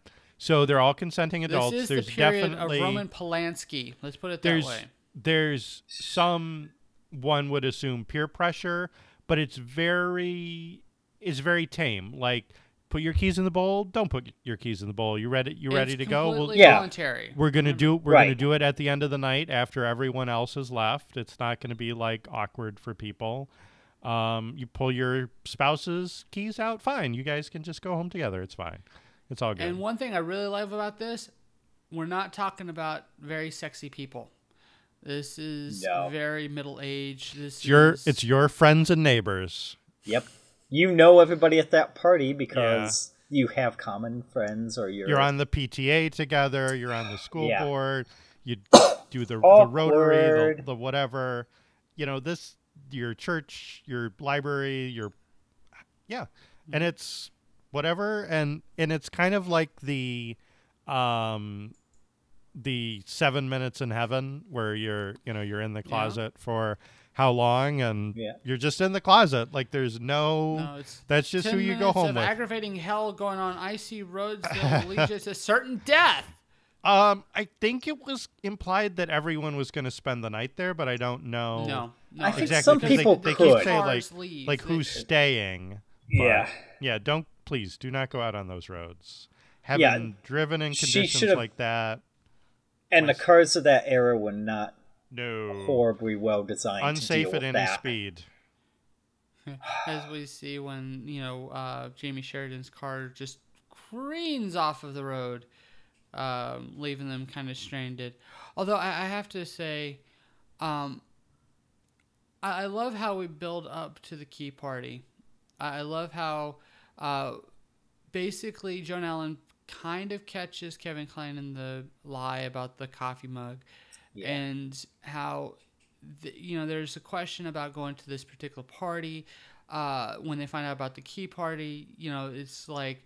So they're all consenting This adults. is there's the period definitely of Roman Polanski. Let's put it that there's way. there's some one would assume peer pressure, but it's very it's very tame. Like put your keys in the bowl. Don't put your keys in the bowl. You ready? You ready to go? We'll, completely Yeah. voluntary. we're gonna do we're Right. gonna do it at the end of the night after everyone else has left. It's not gonna be like awkward for people. Um, you pull your spouse's keys out. Fine, you guys can just go home together. It's fine. It's all good. And one thing I really love about this, we're not talking about very sexy people. This is No. very middle aged. This it's your is, it's your friends and neighbors. Yep. You know everybody at that party because you have common friends or you're, You're on the PTA together. You're on the school Yeah. board. You do the, the Rotary, the, the whatever. You know this. Your church, your library, your yeah, and mm-hmm. it's whatever, and and it's kind of like the um the seven minutes in heaven where you're you know you're in the closet for how long and Yeah. you're just in the closet like there's no, No, that's just who you go home of with aggravating hell going on icy roads that will lead you to certain death. Um, I think it was implied that everyone was going to spend the night there, but I don't know. No, no. I think exactly. some 'cause they- people they, could. keep saying like, like who's staying. but, Yeah. yeah. Don't please do not go out on those roads. Having Yeah, driven in conditions like that, And the cars of that era were not no, horribly well designed. unsafe to at deal any that. speed. as we see when you know uh, Jamey Sheridan's car just careens off of the road, um, leaving them kind of stranded. Although I, I have to say, um, I, I love how we build up to the key party. I, I love how uh, basically Joan Allen kind of catches Kevin Kline in the lie about the coffee mug, Yeah. and how th- you know there's a question about going to this particular party. Uh, when they find out about the key party, you know it's like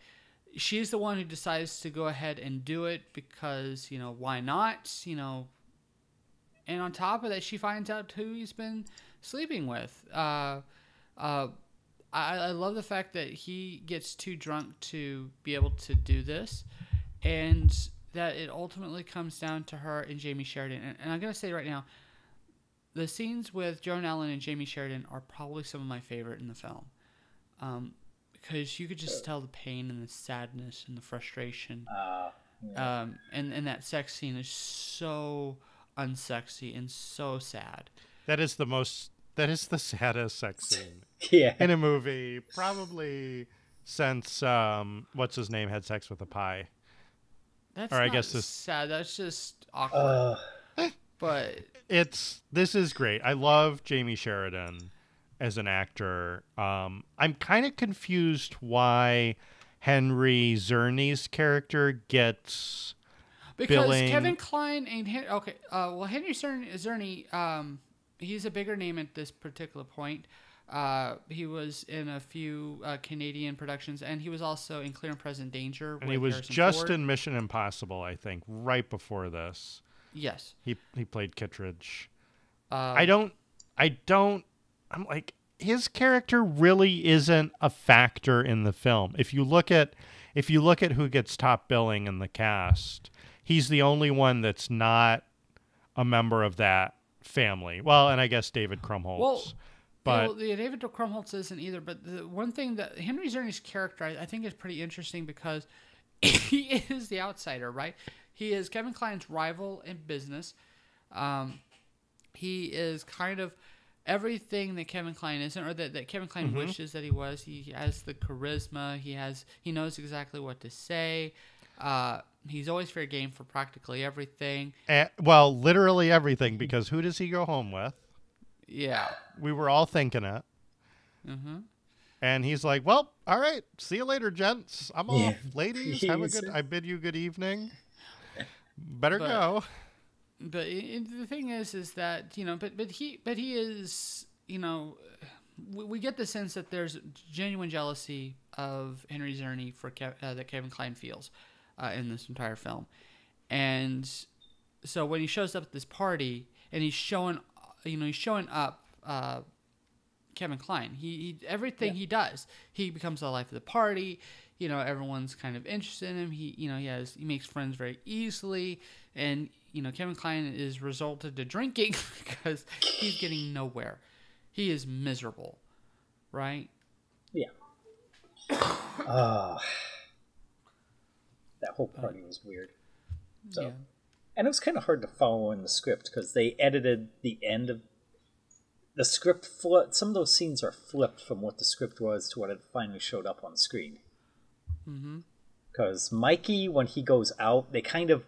she's the one who decides to go ahead and do it because you know why not? You know, and on top of that, she finds out who he's been sleeping with. Uh, uh, I, I love the fact that he gets too drunk to be able to do this, and that it ultimately comes down to her and Jamey Sheridan. And, and I'm gonna say right now, the scenes with Joan Allen and Jamey Sheridan are probably some of my favorite in the film, um, because you could just tell the pain and the sadness and the frustration. Uh, Um, and and that sex scene is so unsexy and so sad. That is the most. That is the saddest sex scene yeah. in a movie, probably since um, what's his name had sex with a pie. That's Or I not guess this- sad. That's just awkward. Uh, but it's this is great. I love Jamey Sheridan. as an actor. Um, I'm kind of confused why Henry Czerny's character gets Because billing- Kevin Kline and Hen- okay, uh, well Henry Czerny, Czerny um, he's a bigger name at this particular point. Uh, he was in a few uh, Canadian productions, and he was also in Clear and Present Danger. and he was Harrison just Ford. in Mission Impossible, I think, right before this. Yes, He he played Kittredge. uh, I don't I don't I'm like his character really isn't a factor in the film. If you look at if you look at who gets top billing in the cast, he's the only one that's not a member of that family. Well, and I guess David Krumholtz. Well, but David Krumholtz isn't either. But the one thing that Henry Czerny's character, I, I think, is pretty interesting because he is the outsider, right? He is Kevin Kline's rival in business. Um, he is kind of everything that Kevin Kline isn't, or that, that Kevin Kline wishes that he was. He has the charisma. He has. He knows exactly what to say. Uh, he's always fair game for practically everything. eh, well, literally everything because who does he go home with? Yeah. We were all thinking it. Mm-hmm. And he's like, "Well, all right. See you later, gents. I'm Yeah. off. Ladies, have a good. I bid you good evening. Better But- go." but i i- the thing is is that you know but but he but he is you know we, we get the sense that there's genuine jealousy of Henry Czerny for Kev, uh, that Kevin Kline feels uh, in this entire film and so when he shows up at this party and he's showing you know he's showing up uh, Kevin Kline. He, he everything he does, he becomes the life of the party. You know, everyone's kind of interested in him. He, you know, he has he makes friends very easily, and you know, Kevin Kline is resulted to drinking because he's getting nowhere. He is miserable, right? Yeah. Ah. That whole party was weird. So, Yeah. and it was kind of hard to follow in the script because they edited the end of the script. Fl- some of those scenes are flipped from what the script was to what it finally showed up on screen. Mm-hmm. Because Mikey, when he goes out, they kind of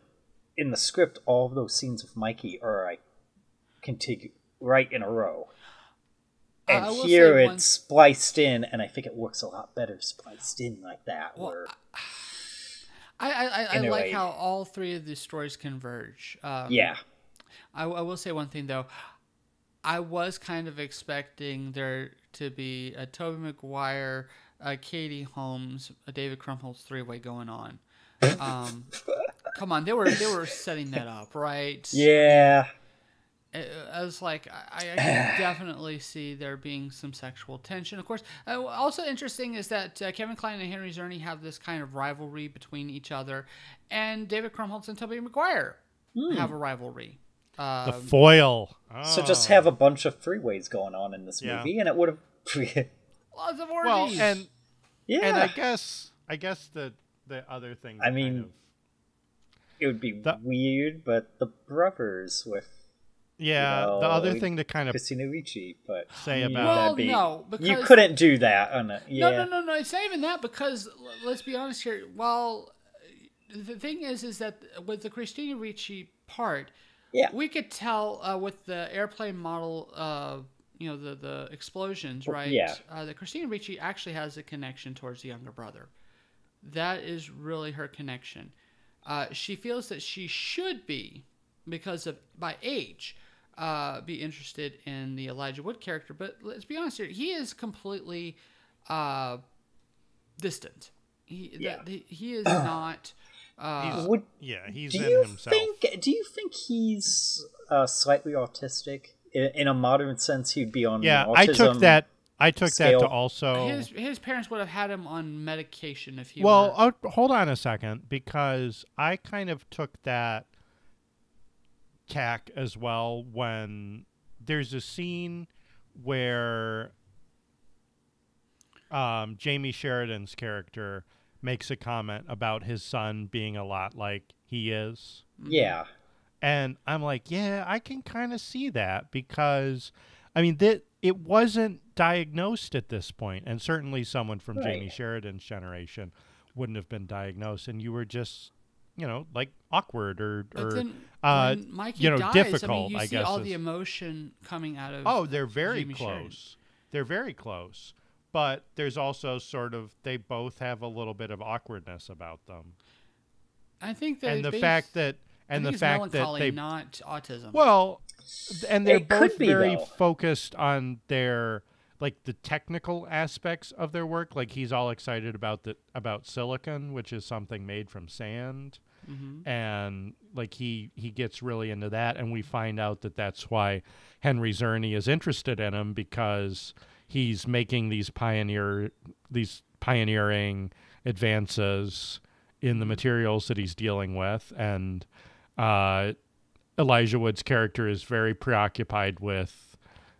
in the script, all of those scenes of Mikey are like contigu- right in a row. And will here it's one- spliced in, and I think it works a lot better spliced in like that. Well, where I I, I, I like way. how all three of these stories converge. Um, yeah, I, I will say one thing though. I was kind of expecting there to be a Tobey Maguire, a Katie Holmes, a David Krumholtz three way going on. Um, come on, they were they were setting that up, right? yeah, I, I was like, I, I can definitely see there being some sexual tension. Of course, uh, also interesting is that uh, Kevin Kline and Henry Czerny have this kind of rivalry between each other, and David Krumholtz and Tobey Maguire have a rivalry. The Um, foil. So just Oh. have a bunch of freeways going on in this Yeah. movie, and it would have. lots of well, and yeah, and I guess I guess the the other thing. I kind mean, of- it would be The- weird, but the brothers with yeah, know, the other thing to kind of Christina Ricci, but say about- Well, that'd be- no, you couldn't do that on a yeah. No, no, no, no. It's not even that because let's be honest here. Well, the thing is, is that with the Christina Ricci part, Yeah. we could tell uh, with the airplane model, uh, you know, the the explosions, right? yeah. Uh, that Christina Ricci actually has a connection towards the younger brother. That is really her connection. Uh, she feels that she should be, because of by age, uh, be interested in the Elijah Wood character. But let's be honest here, he is completely uh, distant. He Yeah. that, he, he is not. Uh, Would yeah, he's do in you himself. think? Do you think he's uh, slightly autistic in, in a modern sense? He'd be on. yeah, the I took that. I took that to also. his his parents would have had him on medication if he well, were. uh, hold on a second because I kind of took that tack as well when there's a scene where um, Jamey Sheridan's character makes a comment about his son being a lot like he is. Yeah, And I'm like, yeah, I can kind of see that because, I mean, that it wasn't diagnosed at this point, and certainly someone from Jamey Sheridan's generation wouldn't have been diagnosed, and you were just, you know, like awkward or, But or then uh, when Mikey you know, dies, I mean, difficult, you I see guess all is- the emotion coming out of. oh, they're very Jamey Sheridan. close. they're very close. But there's also sort of they both have a little bit of awkwardness about them, I think that and the base- fact that and the fact that they not autism. well, and they're It both be, very though. focused on their like the technical aspects of their work. Like he's all excited about the about silicon, which is something made from sand, hmm and like he he gets really into that. And we find out that that's why Henry Czerny is interested in him because he's making these pioneer these pioneering advances in the materials that he's dealing with and uh, Elijah Wood's character is very preoccupied with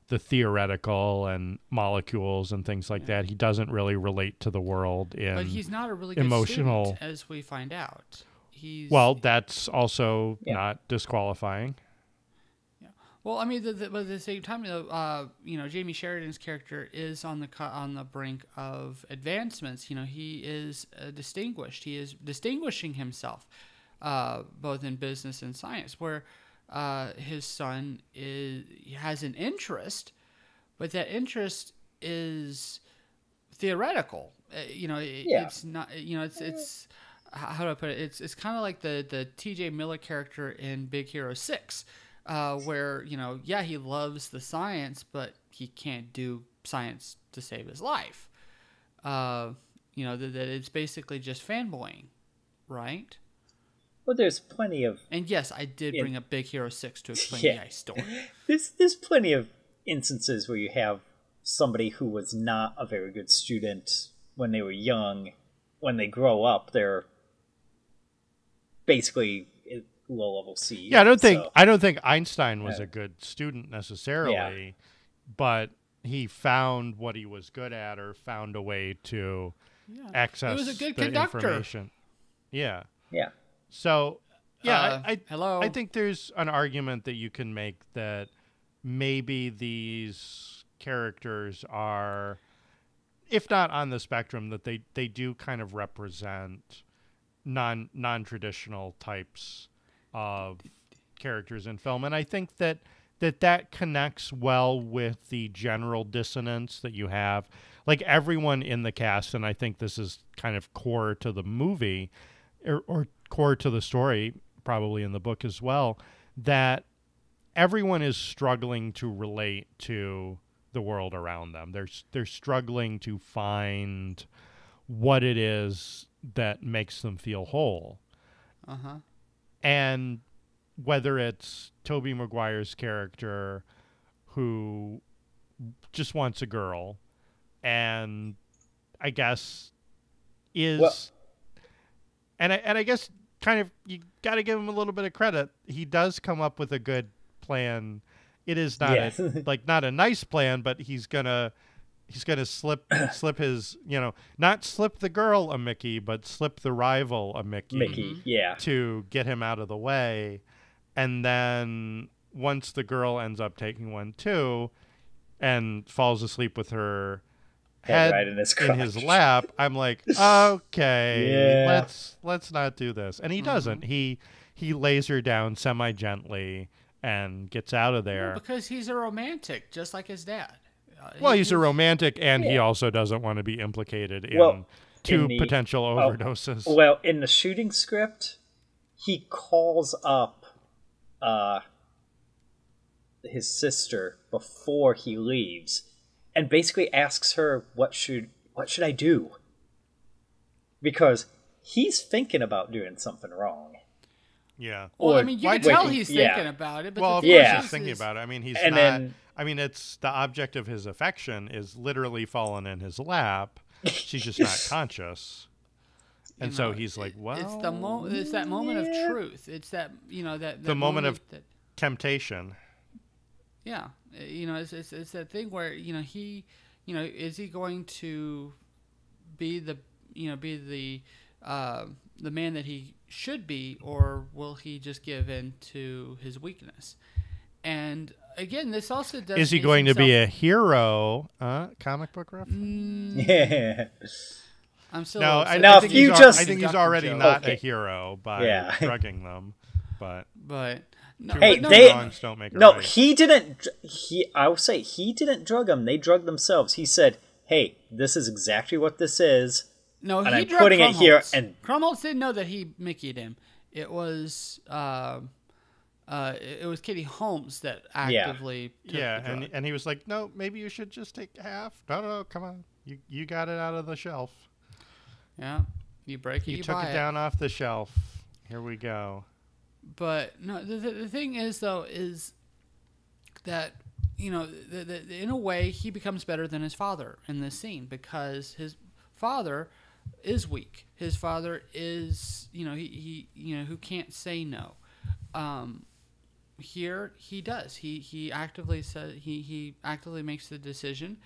the theoretical and molecules and things like that. He doesn't really relate to the world in but he's not a really emotional- as we find out. He's well, that's also Yeah. not disqualifying. Yeah. Well, I mean, the, the, but at the same time, though, uh, you know, Jamey Sheridan's character is on the cu- on the brink of advancements. You know, he is uh, distinguished. He is distinguishing himself, uh, both in business and science. Where uh, his son is has an interest, but that interest is theoretical. Uh, you know, it, Yeah. it's not. You know, it's it's h- how do I put it? It's it's kind of like the the T.J. Miller character in Big Hero Six, uh, where you know, yeah, he loves the science, but he can't do science to save his life. Uh, you know that, that it's basically just fanboying, right? Well, there's plenty of And yes, I did Yeah. bring up Big Hero Six to explain Yeah. the ice storm. there's there's plenty of instances where you have somebody who was not a very good student when they were young. When they grow up, they're basically low level C. Yeah, I don't think so- I don't think Einstein was Yeah. a good student necessarily, but he found what he was good at or found a way to Yeah. access he was a good the conductor. information. Yeah. yeah. So, yeah, Uh, I, I hello? I think there's an argument that you can make that maybe these characters are if not on the spectrum that they they do kind of represent non non-traditional types of characters in film. And I think that that that connects well with the general dissonance that you have. Like everyone in the cast and I think this is kind of core to the movie or, or core to the story probably in the book as well that everyone is struggling to relate to the world around them. They're they're struggling to find what it is that makes them feel whole Uh huh. and whether it's Tobey Maguire's character who just wants a girl and I guess is Well- and I and I guess kind of you got to give him a little bit of credit. He does come up with a good plan. It is not Yes. a, like not a nice plan, but he's gonna he's gonna slip slip his you know not slip the girl a Mickey, but slip the rival a Mickey Mickey, mm-hmm. yeah. to get him out of the way. And then once the girl ends up taking one too and falls asleep with her Head head right in his in his lap, I'm like, okay, Yeah. let's let's not do this. And he mm-hmm. doesn't. He he lays her down semi gently and gets out of there. Because he's a romantic, just like his dad. Uh, Well, he's a romantic, and he also doesn't want to be implicated in Well, two in the- potential oh, overdoses. Well, in the shooting script, he calls up uh, his sister before he leaves, and basically asks her, "What should what should I do?" Because he's thinking about doing something wrong. yeah. Well, I mean, you why- can tell wait, he's yeah. thinking about it. But Well, of course Yeah. he's thinking about it. I mean, he's And not. then- I mean, it's the object of his affection is literally fallen in his lap. She's just not conscious, and you so know, he's like, "Well, it's the mo- It's that moment yeah. of truth. It's that you know that, that The moment of- that, temptation." yeah, uh, you know, it's, it's it's that thing where you know he, you know, is he going to be the you know be the uh, the man that he should be, or will he just give in to his weakness? And again, this also does. Is he going to be a hero? Uh, comic book reference? Mm, Yeah. I'm still. No. I, Now, I if you he's, al- just- I think he's Conductor already joke. not a hero by Yeah. drugging them. but but no, Hey, but no, they- no, wrongs don't make No, right. he didn't. He, I will say, he didn't drug them. They drugged themselves. He said, "Hey, this is exactly what this is." No, And he I'm drugged putting it here and- Krumholtz didn't know that he Mickeyed him. It was uh, uh, it it was Kitty Holmes that Yeah. actively took yeah, the and drug. and he was like, "No, maybe you should just take half." No, no, no, come on, you you got it out of the shelf. yeah, you break it, You, you, took buy it down off the shelf. Here we go. But no, the, the, the thing is though is that you know the, the, in a way he becomes better than his father in this scene because his father is weak. His father is you know he, he you know who can't say no. Um, here he does. He he actively says he he actively makes the decision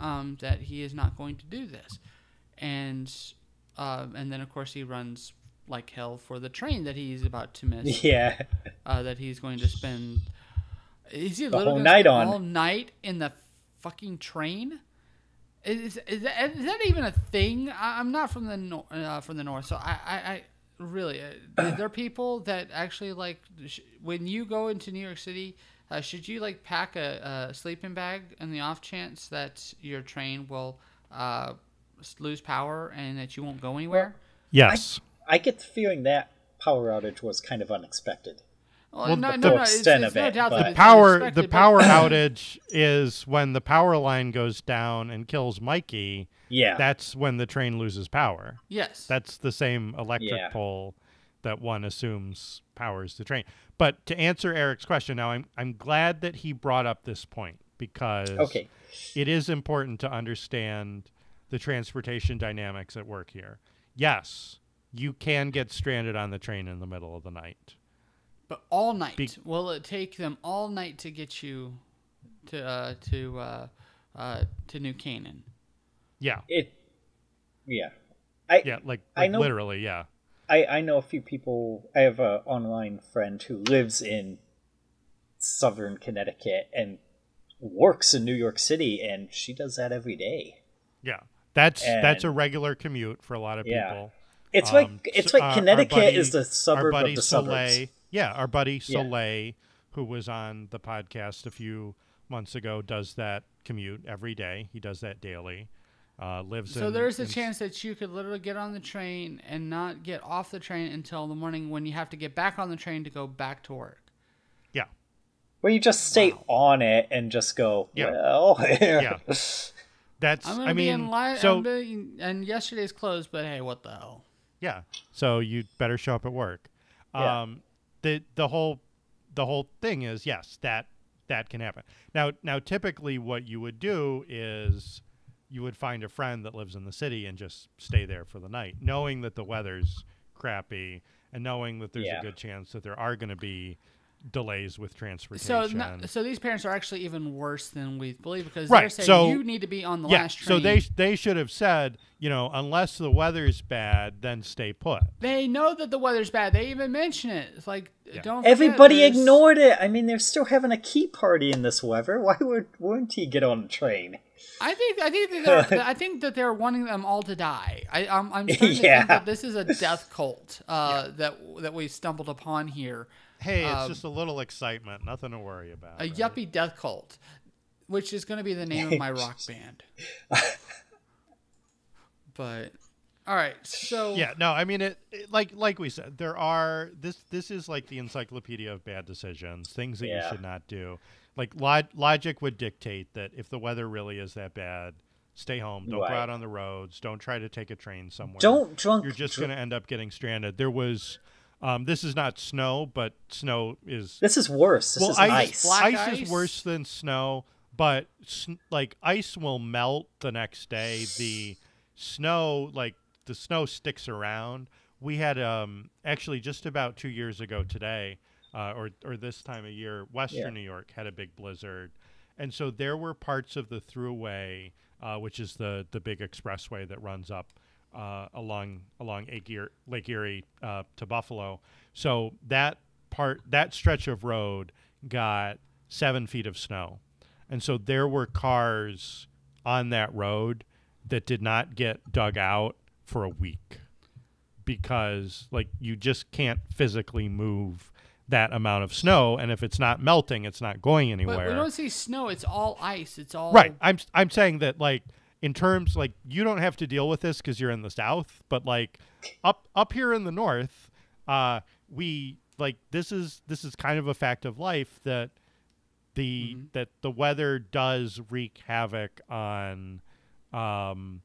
um, that he is not going to do this, and um, and then of course he runs like hell for the train that he's about to miss. Yeah, Uh, that he's going to spend. Is he The whole night on. all night in the fucking train? Is, is, that, is that even a thing? I, I'm not from the nor- uh, from the north, so I, I, I really uh, is there people that actually like sh- when you go into New York City, uh, should you like pack a, a sleeping bag in the off chance that your train will uh, lose power and that you won't go anywhere? Yes. I get the feeling that power outage was kind of unexpected. Well, Well, no, the no, no. It's, it's no it, doubt but- the it's power the unexpected, but- power outage is when the power line goes down and kills Mikey. Yeah, That's when the train loses power. Yes. That's the same electric Yeah. pole that one assumes powers the train. But to answer Eric's question, now I'm I'm glad that he brought up this point because okay. it is important to understand the transportation dynamics at work here. Yes, you can get stranded on the train in the middle of the night. But all night. Be- Will it take them all night to get you to uh, to uh, uh, to New Canaan? Yeah. It. Yeah, I Yeah, like, I know- literally, yeah. I, I know a few people. I have a online friend who lives in southern Connecticut and works in New York City, and she does that every day. Yeah. That's that's a regular commute for a lot of Yeah. people. It's Um, like it's like uh, Connecticut buddy- is the our suburb of the suburbs. Soleil, yeah, our buddy Yeah. Soleil, who was on the podcast a few months ago, does that commute every day. He does that daily. Uh, lives So in, there's a in- chance that you could literally get on the train and not get off the train until the morning when you have to get back on the train to go back to work. Yeah, Where you just stay Wow. on it and just go, Yeah. well, yeah. That's I'm gonna I be mean, in line. so and yesterday's closed, but hey, what the hell? Yeah. So you better show up at work. Yeah. Um, the the whole the whole thing is yes that that can happen. Now now typically what you would do is you would find a friend that lives in the city and just stay there for the night, knowing that the weather's crappy and knowing that there's Yeah. a good chance that there are going to be delays with So, transportation. no, so these parents are actually even worse than we believe because Right, they're saying so- you need to be on the yeah, last train. so they they should have said, you know, unless the weather's bad, then stay put. They know that the weather's bad. They even mention it. It's like don't. everybody there's- ignored it. I mean, they're still having a key party in this weather. Why would wouldn't he get on a train? I think I think that they're, I think that they're wanting them all to die. I, I'm I'm starting to think that this is a death cult uh, that that we stumbled upon here. Hey, it's Um, just a little excitement, nothing to worry about. A right? yuppie death cult, which is going to be the name of my rock band. But all right, so Yeah, no, I mean it, it- Like like we said, there are this. This is like the encyclopedia of bad decisions, things that you should not do. Like log- logic would dictate that if the weather really is that bad, stay home. Don't Right. go out on the roads. Don't try to take a train somewhere. Don't drunk. You're just dr- going to end up getting stranded. There was. Um, this is not snow, but snow is This is worse. This well, is ice, ice. Black ice ice? is worse than snow, but sn- like ice will melt the next day. The snow, like the snow, sticks around. We had um actually just about two years ago today, uh, or or this time of year, Western Yeah. New York had a big blizzard, and so there were parts of the Thruway, uh, which is the the big expressway that runs up uh, along along Lake Erie, uh, to Buffalo. So that part, that stretch of road, got seven feet of snow, and so there were cars on that road that did not get dug out for a week because like you just can't physically move that amount of snow, and if it's not melting, it's not going But anywhere. we don't see snow. It's all ice. It's all Right. I'm I'm saying that like in terms like you don't have to deal with this because you're in the south, but like up up here in the north, uh, we like this is this is kind of a fact of life that the Mm-hmm. that the weather does wreak havoc on um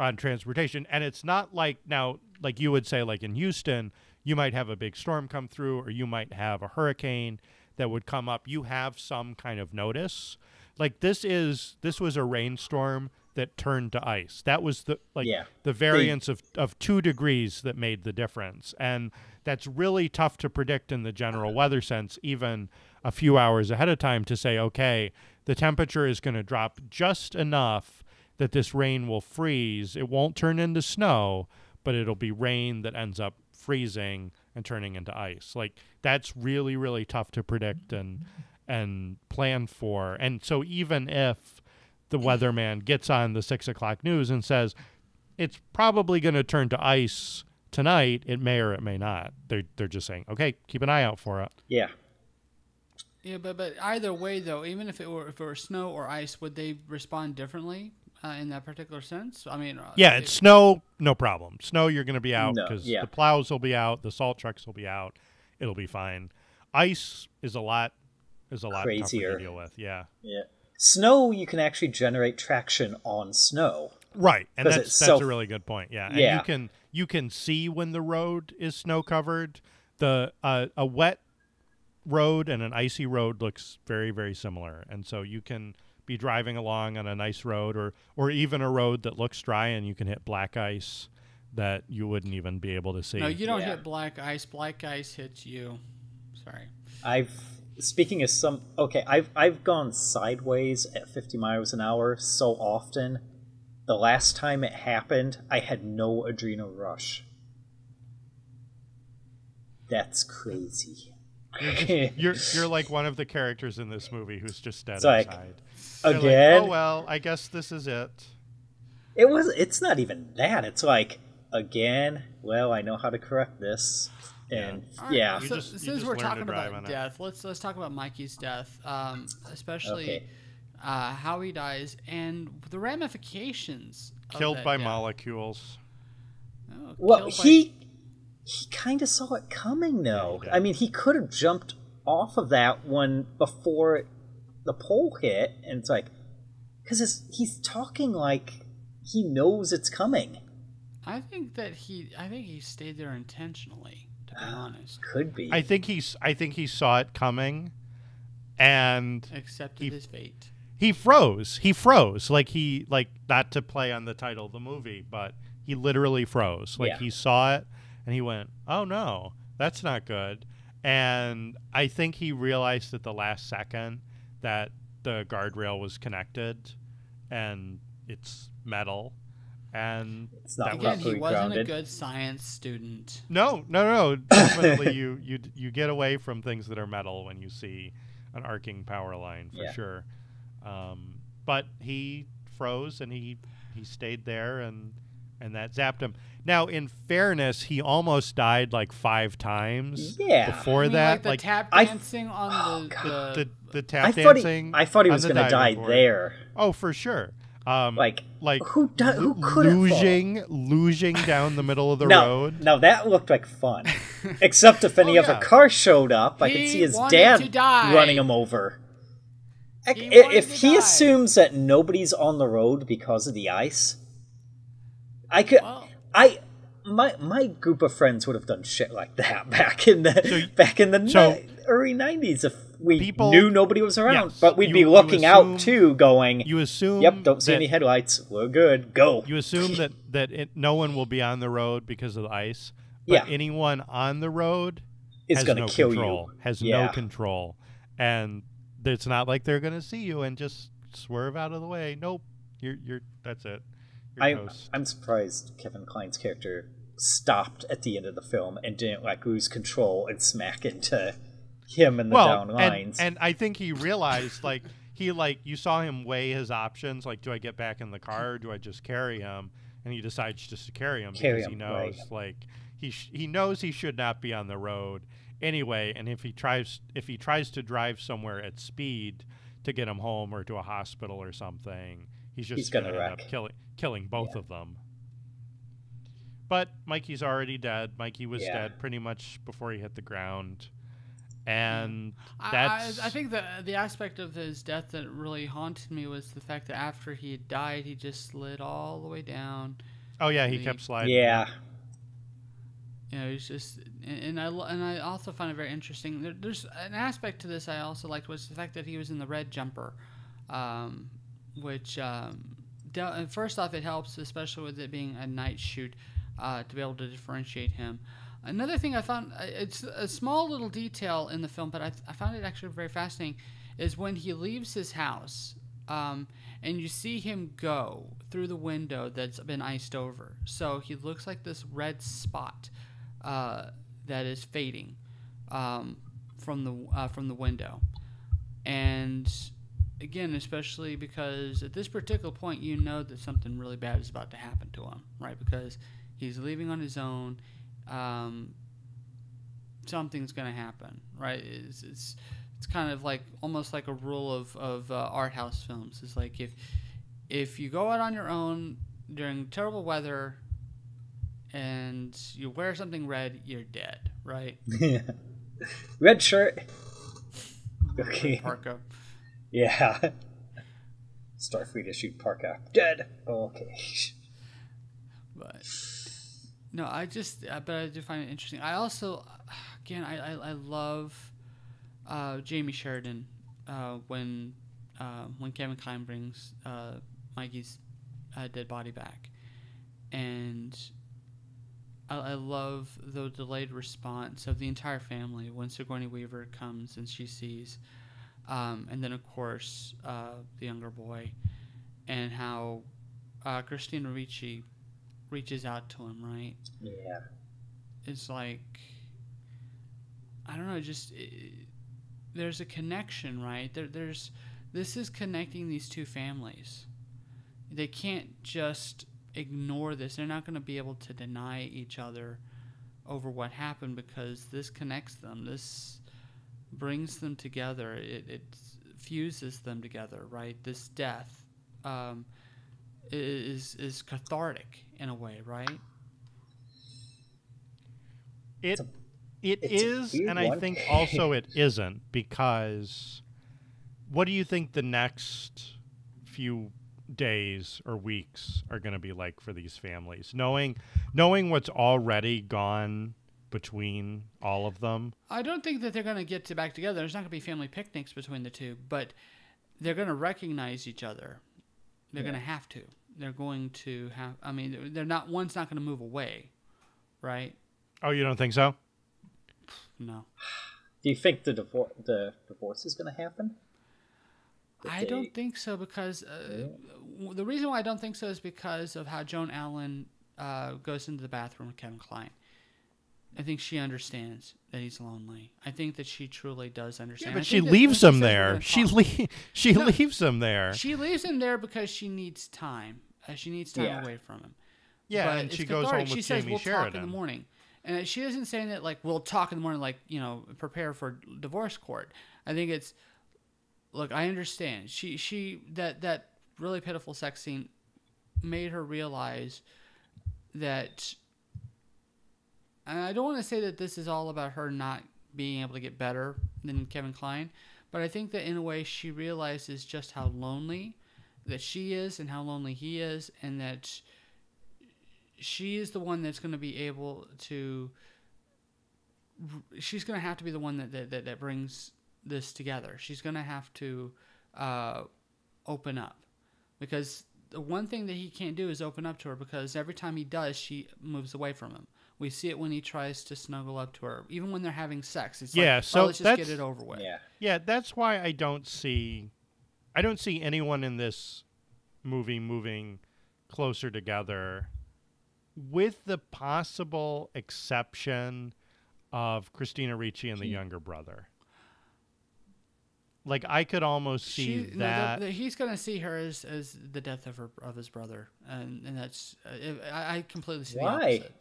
on transportation. And it's not like now like you would say like in Houston you might have a big storm come through or you might have a hurricane that would come up. You have some kind of notice like this is this was a rainstorm that turned to ice that was the like Yeah. the variance of of 2 degrees that made the difference and that's really tough to predict in the general weather sense even a few hours ahead of time to say okay the temperature is going to drop just enough that this rain will freeze. It won't turn into snow, but it'll be rain that ends up freezing and turning into ice. Like that's really, really tough to predict and and plan for. And so even if the weatherman gets on the six o'clock news and says it's probably going to turn to ice tonight, it may or it may not. They're they're just saying, okay, keep an eye out for it. Yeah. Yeah, but but either way though, even if it were if it were snow or ice, would they respond differently uh, in that particular sense? I mean, uh, Yeah, it- it's snow, no problem. Snow, you're going to be out No, because yeah. the plows will be out, the salt trucks will be out. It'll be fine. Ice is a lot is a lot Crazier. to deal with. Yeah, Yeah. Snow, you can actually generate traction on snow. right, and that's that's self- a really good point. Yeah, and Yeah. you can you can see when the road is snow covered. The uh, a wet road and an icy road looks very very similar, and so you can be driving along on a nice road or or even a road that looks dry and you can hit black ice that you wouldn't even be able to see. no, you don't Yeah. hit black ice. Black ice hits you. Sorry. I've speaking of some okay, I've I've gone sideways at 50 miles an hour so often. The last time it happened, I had no adrenal rush. That's crazy. You're you're like one of the characters in this movie who's just dead It's like, inside. You're like, Again, oh well, I guess this is it. it was. It's not even that. It's like again. Well, I know how to correct this, and All right, yeah, You So, just- since just we're talking about on it. death, let's let's talk about Mikey's death, um, especially Okay. uh, how he dies and the ramifications. of Killed that by death. molecules. Oh, Well, killed by- he he kind of saw it coming, though. he did. I mean, he could have jumped off of that one before the pole hit, and it's like because he's talking like he knows it's coming. I think that he. I think he stayed there intentionally. To be honest, Could be. I think he's I think he saw it coming, and accepted He- his fate. he froze. He froze. Like he like not to play on the title of the movie, but he literally froze. Like Yeah. he saw it and he went, "Oh no, that's not good." And I think he realized at the last second that the guardrail was connected and it's metal and It's not Again, he wasn't grounded. a good science student. No, no, no. Definitely, you you you get away from things that are metal when you see an arcing power line for Yeah. sure. Um, but he froze and he he stayed there and and that zapped him. Now, in fairness, he almost died like five times. Yeah. Before I mean, that, like the like tap I- dancing on Oh, the, God. the the, the tap I thought he, dancing. I thought he was going to die diving board. there. Oh, for sure. Um, Like, like who di- who could have luging, luging down the middle of the no, road. no, that looked like fun. Except if any Oh, other yeah. car showed up, I could see his dad running him over. Like, He i- if he die. assumes that nobody's on the road because of the ice, I could, well, I, my my group of friends would have done shit like that back in the So- back in the so- ni- early '90s if we People- knew nobody was around. Yes, but we'd you- be looking assume- out too, going, You assume. "Yep, don't see that- any headlights. We're good. Go." You assume that that it, no one will be on the road because of the ice. But Yeah. anyone on the road It's has gonna no kill control, you. Has Yeah. no control, and it's not like they're going to see you and just swerve out of the way. Nope, you're you're that's it. You're I, toast. I'm surprised Kevin Kline's character stopped at the end of the film and didn't like lose control and smack into him in the well, down and, lines. and I think he realized like he like you saw him weigh his options. Like, do I get back in the car or do I just carry him? And he decides just to carry him Carry because he knows right. like he sh- he knows he should not be on the road anyway. And if he tries if he tries to drive somewhere at speed to get him home or to a hospital or something, he's just He's gonna end wreck. up killing killing both Yeah. of them. But Mikey's already dead. Mikey was Yeah. dead pretty much before he hit the ground, and I, that's I, I think the the aspect of his death that really haunted me was the fact that after he had died, he just slid all the way down. oh yeah, he the- kept sliding. Yeah. You know, he's just, and, and I and I also find it very interesting. There, there's an aspect to this I also liked was the fact that he was in the red jumper, um, which um, del- and first off it helps, especially with it being a night shoot, uh, to be able to differentiate him. Another thing I found uh, it's a small little detail in the film, but I, I found it actually very fascinating, is when he leaves his house. Um, and you see him go through the window that's been iced over. So he looks like this red spot uh, that is fading um, from the uh, from the window, and again, especially because at this particular point, you know that something really bad is about to happen to him, right? Because he's leaving on his own. Um, something's going to happen, right? It's, it's it's kind of like almost like a rule of of uh, art house films. It's like if if you go out on your own during terrible weather and you wear something red, you're dead, right? Red shirt. Okay. Parka. Yeah. Starfleet issued parka. Dead. Okay. But no, I just, uh, but I do find it interesting. I also, again, I, I, I love uh, Jamey Sheridan uh, when uh, when Kevin Kline brings uh, Mikey's uh, dead body back, and I, I love the delayed response of the entire family when Sigourney Weaver comes and she sees, um, and then of course uh, the younger boy, and how uh, Christina Ricci reaches out to him, right? Yeah. It's like I don't know, just i there's a connection, right? There, there's this is connecting these two families. They can't just ignore this. They're not going to be able to deny each other over what happened because this connects them. This brings them together. It, it fuses them together, right? This death um, is is cathartic in a way, right? It a- it it's a is, and I think also it isn't because what do you think the next few days or weeks are going to be like for these families? Knowing knowing what's already gone between all of them. I don't think that they're going to get to back together. There's not going to be family picnics between the two, but they're going to recognize each other. They're going to have to. They're going to have. I mean, they're- they're not. One's not going to move away, right? Oh, you don't think so? No, Do you think the divor- the divorce is going to happen? That I they- don't think so because uh, w- the reason why I don't think so is because of how Joan Allen uh, goes into the bathroom with Kevin Kline. I think she understands that he's lonely. I think that she truly does understand. I but she leaves him there. She le- she No. leaves him there. She leaves him there because she needs time. Uh, she needs time Yeah. away from him. yeah, But and she goes home with She says Jamey we'll Sheridan. talk in the morning, and she isn't saying that like we'll talk in the morning, like you know, prepare for divorce court. I think it's look. I understand. She she that that really pitiful sex scene made her realize that. And I don't want to say that this is all about her not being able to get better than Kevin Kline, but I think that in a way she realizes just how lonely that she is and how lonely he is, and that she is the one that's going to be able to she's going to have to be the one that, that, that, that brings this together. She's going to have to uh, open up because the one thing that he can't do is open up to her because every time he does she moves away from him we see it when he tries to snuggle up to her even when they're having sex it's Yeah, like, so oh, let's just get that's- it over with Yeah. Yeah, that's why I don't see I don't see anyone in this movie moving closer together with the possible exception of Christina Ricci and the younger brother. Like I could almost see She- no, the- that the- he's going to see her as, as the death of her of his brother, and and that's uh, I, I completely see the Why? opposite.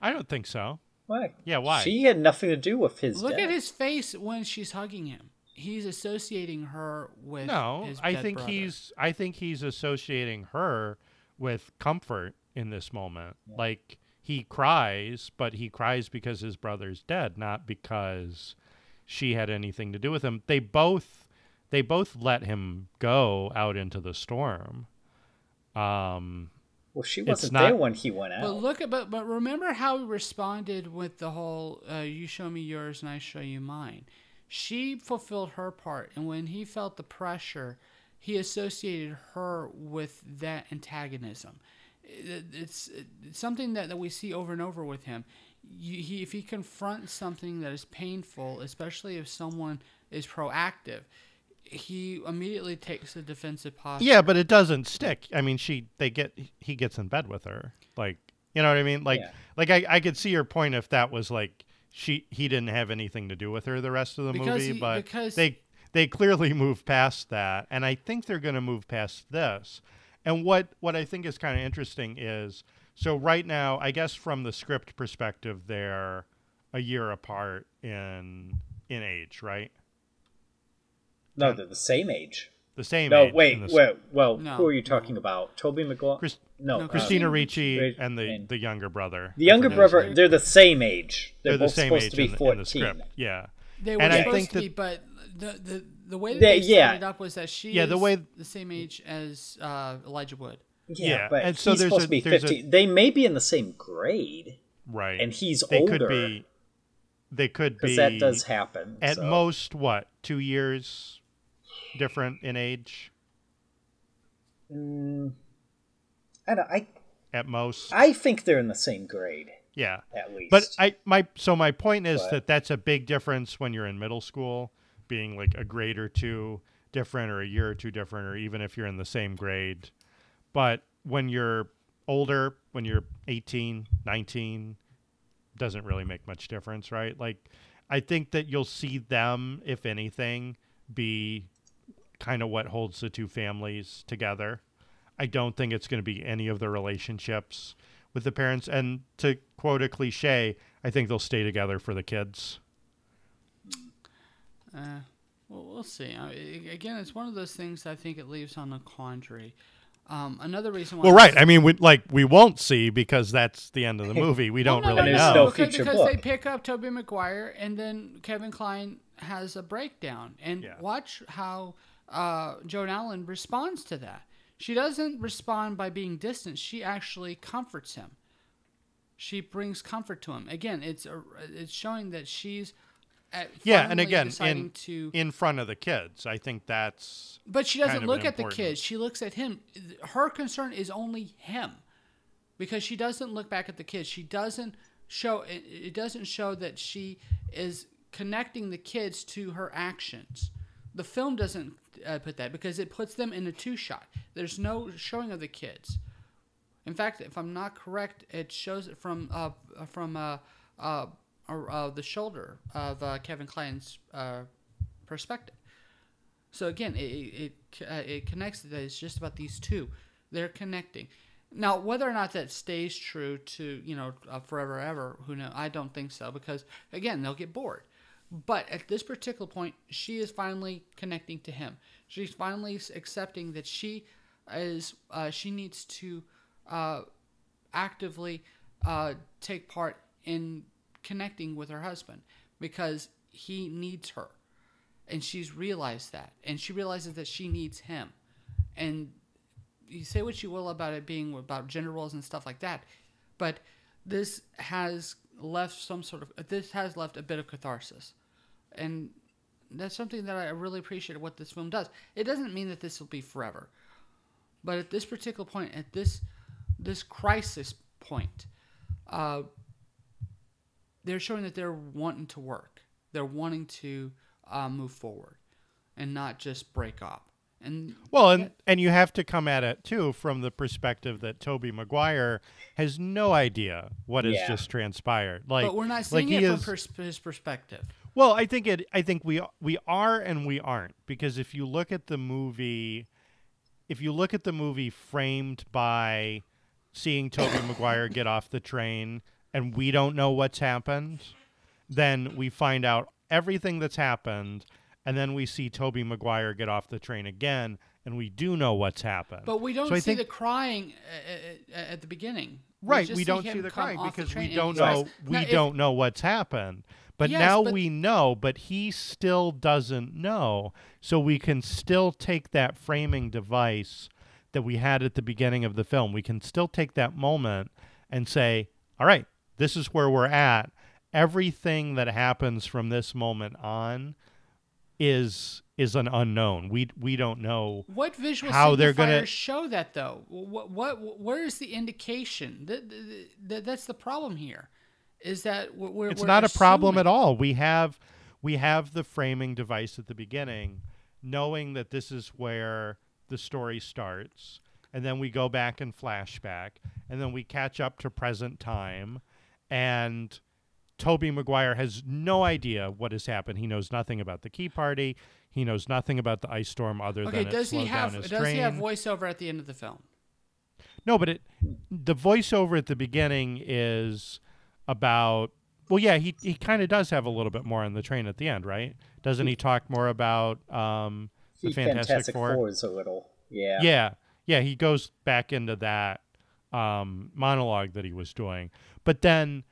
I don't think so. Why? Yeah, why? She had nothing to do with his Look death. at his face when she's hugging him. He's associating her with No, his I dead think brother. he's I think he's associating her with comfort in this moment. Like he cries, but he cries because his brother's dead, not because she had anything to do with him. They both they both let him go out into the storm. Um Well, she wasn't not- there when he went out. But look at but but remember how he responded with the whole uh, "you show me yours and I show you mine." She fulfilled her part, and when he felt the pressure, he associated her with that antagonism. It's, it's something that, that we see over and over with him. You, he, if he confronts something that is painful, especially if someone is proactive, he immediately takes the defensive posture. Yeah, but it doesn't stick. I mean, she they get he gets in bed with her. Like, you know what I mean? Like Yeah. like I I could see your point if that was like she he didn't have anything to do with her the rest of the Because movie, he- but because- they they clearly move past that, and I think they're going to move past this. And what what I think is kind of interesting is so right now, I guess from the script perspective, they're a year apart in in age, right? No, they're the same age. The same. No, age wait, in wait. Well, No, who are you no. talking about? Tobey Maguire? Chris- no, No, uh, Christina Uh, Ricci Rich- and the and- the younger brother. the younger I forget his brother. name. They're the same age. They're, They're the both same supposed age to be in, the, in fourteen. the script. Yeah. They were And I supposed think to that- be, but the, the the way that They- they, yeah. set it up was that she Yeah, is the way- the same age as uh, Elijah Wood. Yeah, Yeah, but and so he's there's supposed a- to be there's a- They may be in the same grade, Right. and he's they older. could be. They could be. because that does happen. At so. most, what two years different in age? Mm, I don't. I At most, I think they're in the same grade yeah. at least. But I my so my point is But- that that's a big difference when you're in middle school, being like a grade or two different, or a year or two different, or even if you're in the same grade. But when you're older, when you're 18, 19, doesn't really make much difference, right? Like, I think that you'll see them, if anything, be kind of what holds the two families together. I don't think it's going to be any of the relationships with the parents. And to quote a cliche, I think they'll stay together for the kids. Uh, well, we'll see. I, I- again, it's one of those things I think it leaves on a quandary. Um, another reason why. Well, right. I mean, we, like we won't see because that's the end of the movie. We don't Well, no, really no, know. no because, future because they pick up Tobey Maguire and then Kevin Kline has a breakdown. And Yeah. watch how uh, Joan Allen responds to that. She doesn't respond by being distant. She actually comforts him. She brings comfort to him. Again, it's a, it's showing that she's Yeah, and again, in to in front of the kids, I think that's But she doesn't of look at the kids. She looks at him. Her concern is only him, because she doesn't look back at the kids. She doesn't show. It, it doesn't show that she is connecting the kids to her actions. The film doesn't uh, put that because it puts them in a two shot. There's no showing of the kids. In fact, if I'm not correct, it shows it from uh, from uh, uh, uh, the shoulder of uh, Kevin Kline's uh, perspective. So again, it it it connects that it's just about these two. They're connecting. Now, whether or not that stays true to you know forever ever, who knows? I don't think so because again, they'll get bored. But at this particular point, she is finally connecting to him. She's finally accepting that she is uh, she needs to uh, actively uh, take part in connecting with her husband because he needs her. And she's realized that. And she realizes that she needs him. And you say what you will about it being about gender roles and stuff like that but this has left some sort of this has left a bit of catharsis. And that's something that i really appreciate what this film does. It doesn't mean that this will be forever but at this particular point at this this crisis point uh, they're showing that they're wanting to work. They're wanting to uh, move forward and not just break up and Well, and and you have to come at it too from the perspective that Tobey Maguire has no idea what has just transpired. Like, but we're not seeing he it is, from pers- his perspective Well, I think it. I think we we are and we aren't because if you look at the movie, if you look at the movie framed by seeing Tobey Maguire get off the train and we don't know what's happened, then we find out everything that's happened, and then we see Tobey Maguire get off the train again, and we do know what's happened. But we don't So see think- the crying uh, uh, at the beginning. right just we don't see the crying off the because we don't know like- we if- don't know what's happened but Yes, now but- we know but he still doesn't know so we can still take that framing device that we had at the beginning of the film we can still take that moment and say all right this is where we're at everything that happens from this moment on is is an unknown we we don't know What visual how they're gonna- show that though? What, what where is the indication? That, that that's the problem here, is that we're, we're it's we're not a problem at all. We have we have the framing device at the beginning, knowing that this is where the story starts, and then we go back and flashback, and then we catch up to present time, and Tobey Maguire has no idea what has happened. He knows nothing about the key party. He knows nothing about the ice storm other Okay, than it does he slowed have down his does train. he have voiceover at the end of the film? No, but it the voiceover at the beginning is about well, yeah, he he kind of does have a little bit more on the train at the end, right? Doesn't he talk more about um the The Fantastic, Four? Fours a little. Yeah. Yeah, yeah, he goes back into that um monologue that he was doing, but then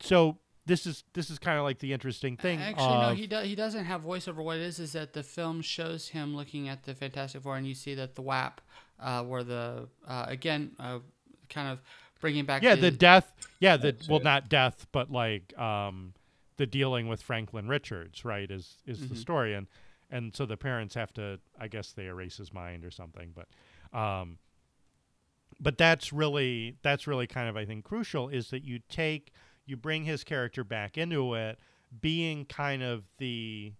so this is this is kind of like the interesting thing. Actually, no, he do, he doesn't have voiceover. What it is is that the film shows him looking at the Fantastic Four, and you see that the WAP, uh, where the uh, again, uh, kind of bringing back. yeah, the, the death. Yeah, the well, not death, but like um, the dealing with Franklin Richards, right? Is is the Mhm. story, and and so the parents have to, I guess, they erase his mind or something, but um, but that's really that's really kind of I think crucial is that you take you bring his character back into it, being kind of the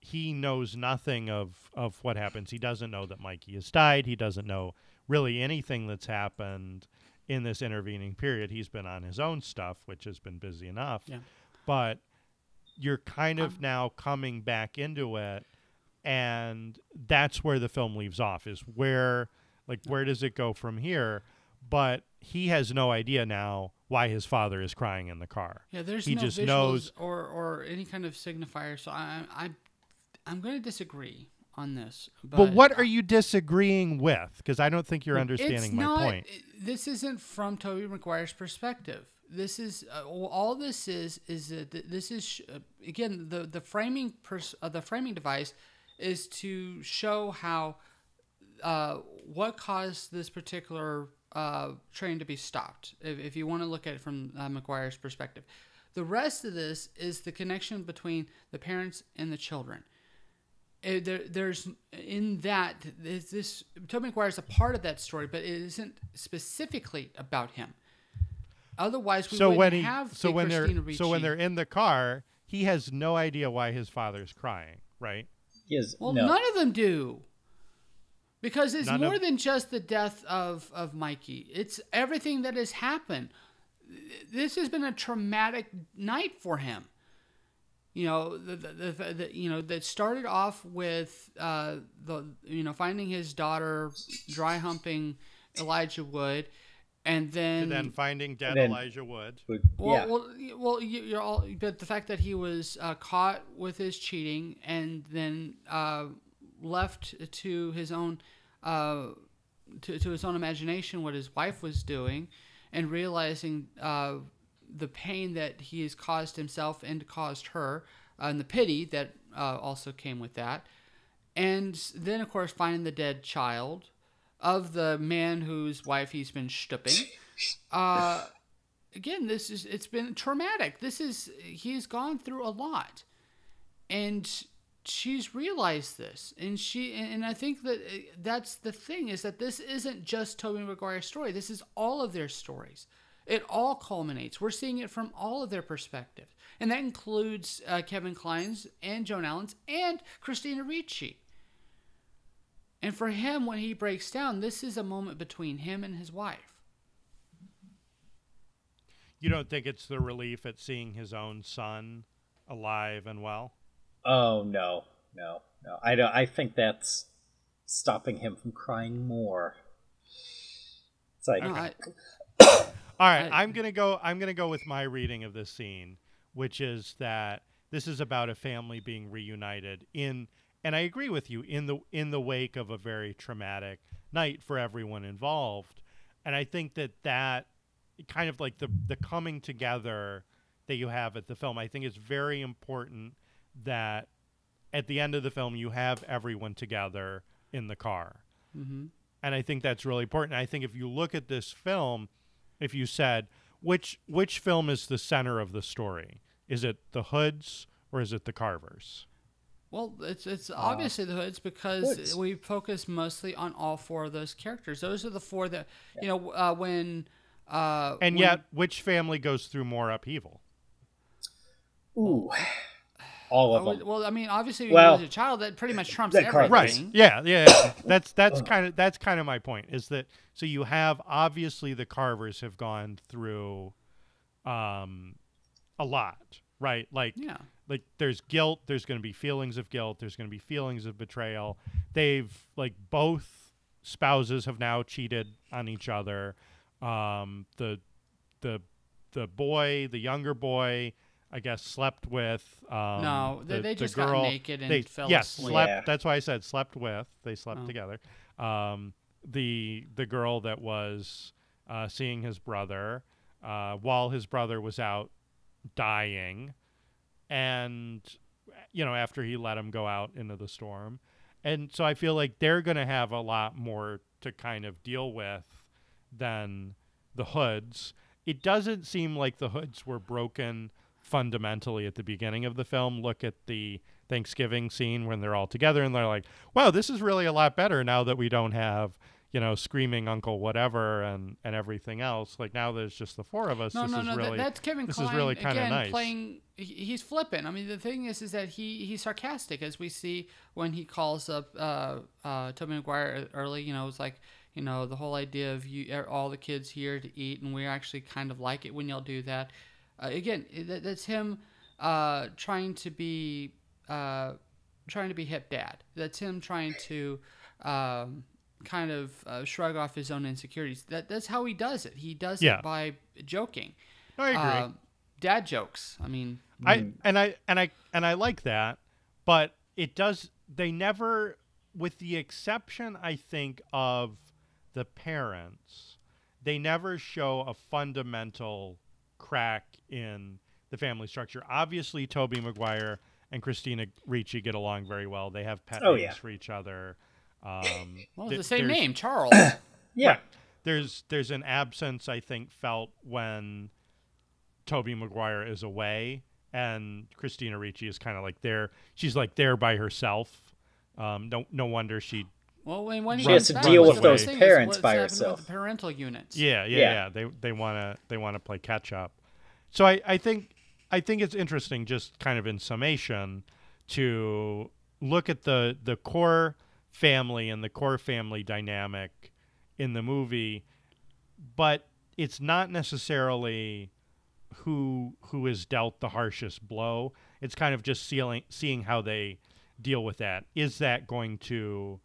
he knows nothing of of what happens. He doesn't know that Mikey has died. He doesn't know really anything that's happened in this intervening period. He's been on his own stuff, which has been busy enough. Yeah. But you're kind of Um, now coming back into it and that's where the film leaves off is where like where does it go from here? But he has no idea now why his father is crying in the car. Yeah, there's He no just visuals knows- or or any kind of signifier. So I I I'm going to disagree on this. But, But, what are you disagreeing with? Because I don't think you're understanding my not, point. This isn't from Tobey Maguire's perspective. This is uh, all this is is that this is sh- uh, again the the framing pers- uh, the framing device is to show how uh, what caused this particular uh, train to be stopped. If, if you want to look at it from uh, Maguire's perspective, the rest of this is the connection between the parents and the children. Uh, there, there's in that is this Tobey Maguire is a part of that story, but it isn't specifically about him. Otherwise, we so wouldn't when he have so the when they're Christina so when they're in the car, he has no idea why his father's crying, right? He is, Well, no. none of them do. Because it's None more of- than just the death of, of Mikey. It's everything that has happened. This has been a traumatic night for him. You know, the, the, the, the you know that started off with uh, the you know finding his daughter dry humping Elijah Wood, and then And then finding dead then- Elijah Wood. Would- well, yeah. well, y- well, you- you're all, but the fact that he was uh, caught with his cheating and then uh, left to his own, uh, to, to his own imagination what his wife was doing, and realizing uh, the pain that he has caused himself and caused her, uh, and the pity that uh, also came with that, and then of course finding the dead child of the man whose wife he's been stooping. Uh, again, this is it's been traumatic. This is he's gone through a lot, and she's realized this, and she and I think that uh, that's the thing is that this isn't just Tobey Maguire's story. This is all of their stories. It all culminates. We're seeing it from all of their perspectives, and that includes uh, Kevin Kline's and Joan Allen's and Christina Ricci. And for him, when he breaks down, this is a moment between him and his wife. You don't think it's the relief at seeing his own son alive and well? Oh no, no, no. I don't. I think that's stopping him from crying more. It's like No, I, All right, I- I'm gonna go. I'm gonna go with my reading of this scene, which is that this is about a family being reunited in, and I agree with you in the in the wake of a very traumatic night for everyone involved, and I think that that kind of like the the coming together that you have at the film. I think is very important that at the end of the film you have everyone together in the car Mm-hmm. and I think that's really important. I think if you look at this film, if you said which which film is the center of the story, is it the Hoods or is it the Carvers? Well, it's it's obviously the hoods because Uh, Hoods. we focus mostly on all four of those characters. Those are the four that you know uh, when. Uh, And when- yet, which family goes through more upheaval? Ooh, all of Oh, them. well, I mean, obviously, when Well, you was a child, that pretty much trumps the everything. Right. Yeah. Yeah. yeah. that's that's kind of that's kind of my point. Is that so? You have obviously the Carvers have gone through, um, a lot, right? Like Yeah. like there's guilt there's going to be feelings of guilt there's going to be feelings of betrayal they've like both spouses have now cheated on each other um the the the boy the younger boy i guess slept with um No, they- the, they the just got naked and they, fell yes asleep. slept Yeah. that's why i said slept with they slept Oh. together um the the girl that was uh seeing his brother uh while his brother was out dying and you know after he let him go out into the storm and so i feel like they're going to have a lot more to kind of deal with than the hoods it doesn't seem like the hoods were broken fundamentally at the beginning of the film look at the thanksgiving scene when they're all together and they're like wow this is really a lot better now that we don't have you know screaming uncle whatever and and everything else like now there's just the four of us No, this no, is no. that- really that's Kevin this Kline is really kind of nice playing. He's flippant. I mean, the thing is, is that he he's sarcastic, as we see when he calls up uh, uh, Tobey Maguire early. You know, it's like you know the whole idea of you er, all the kids here to eat, and we actually kind of like it when y'all do that. Uh, again, that, that's him uh, trying to be uh, trying to be hip dad. That's him trying to. Um, kind of uh, shrug off his own insecurities. That that's how he does it. He does Yeah. it by joking. i agree Uh, dad jokes. I mean, I and I and I and I like that, but it does. They never, with the exception, I think of the parents, they never show a fundamental crack in the family structure. Obviously, Tobey Maguire and Christina Ricci get along very well. They have pet Oh, names yeah. for each other. Um, well, th- the same name, Charles. Yeah. Right. There's there's an absence I think felt when Tobey Maguire is away and Christina Ricci is kind of like there. She's like there by herself. Um, no no wonder she. Well, when, when She has to deal with those thing parents by herself. With the parental units. Yeah yeah Yeah. yeah. They they want to they want to play catch up. So I I think I think it's interesting just kind of in summation to look at the the core family and the core family dynamic in the movie but it's not necessarily who who is dealt the harshest blow it's kind of just seeing seeing how they deal with that is that going to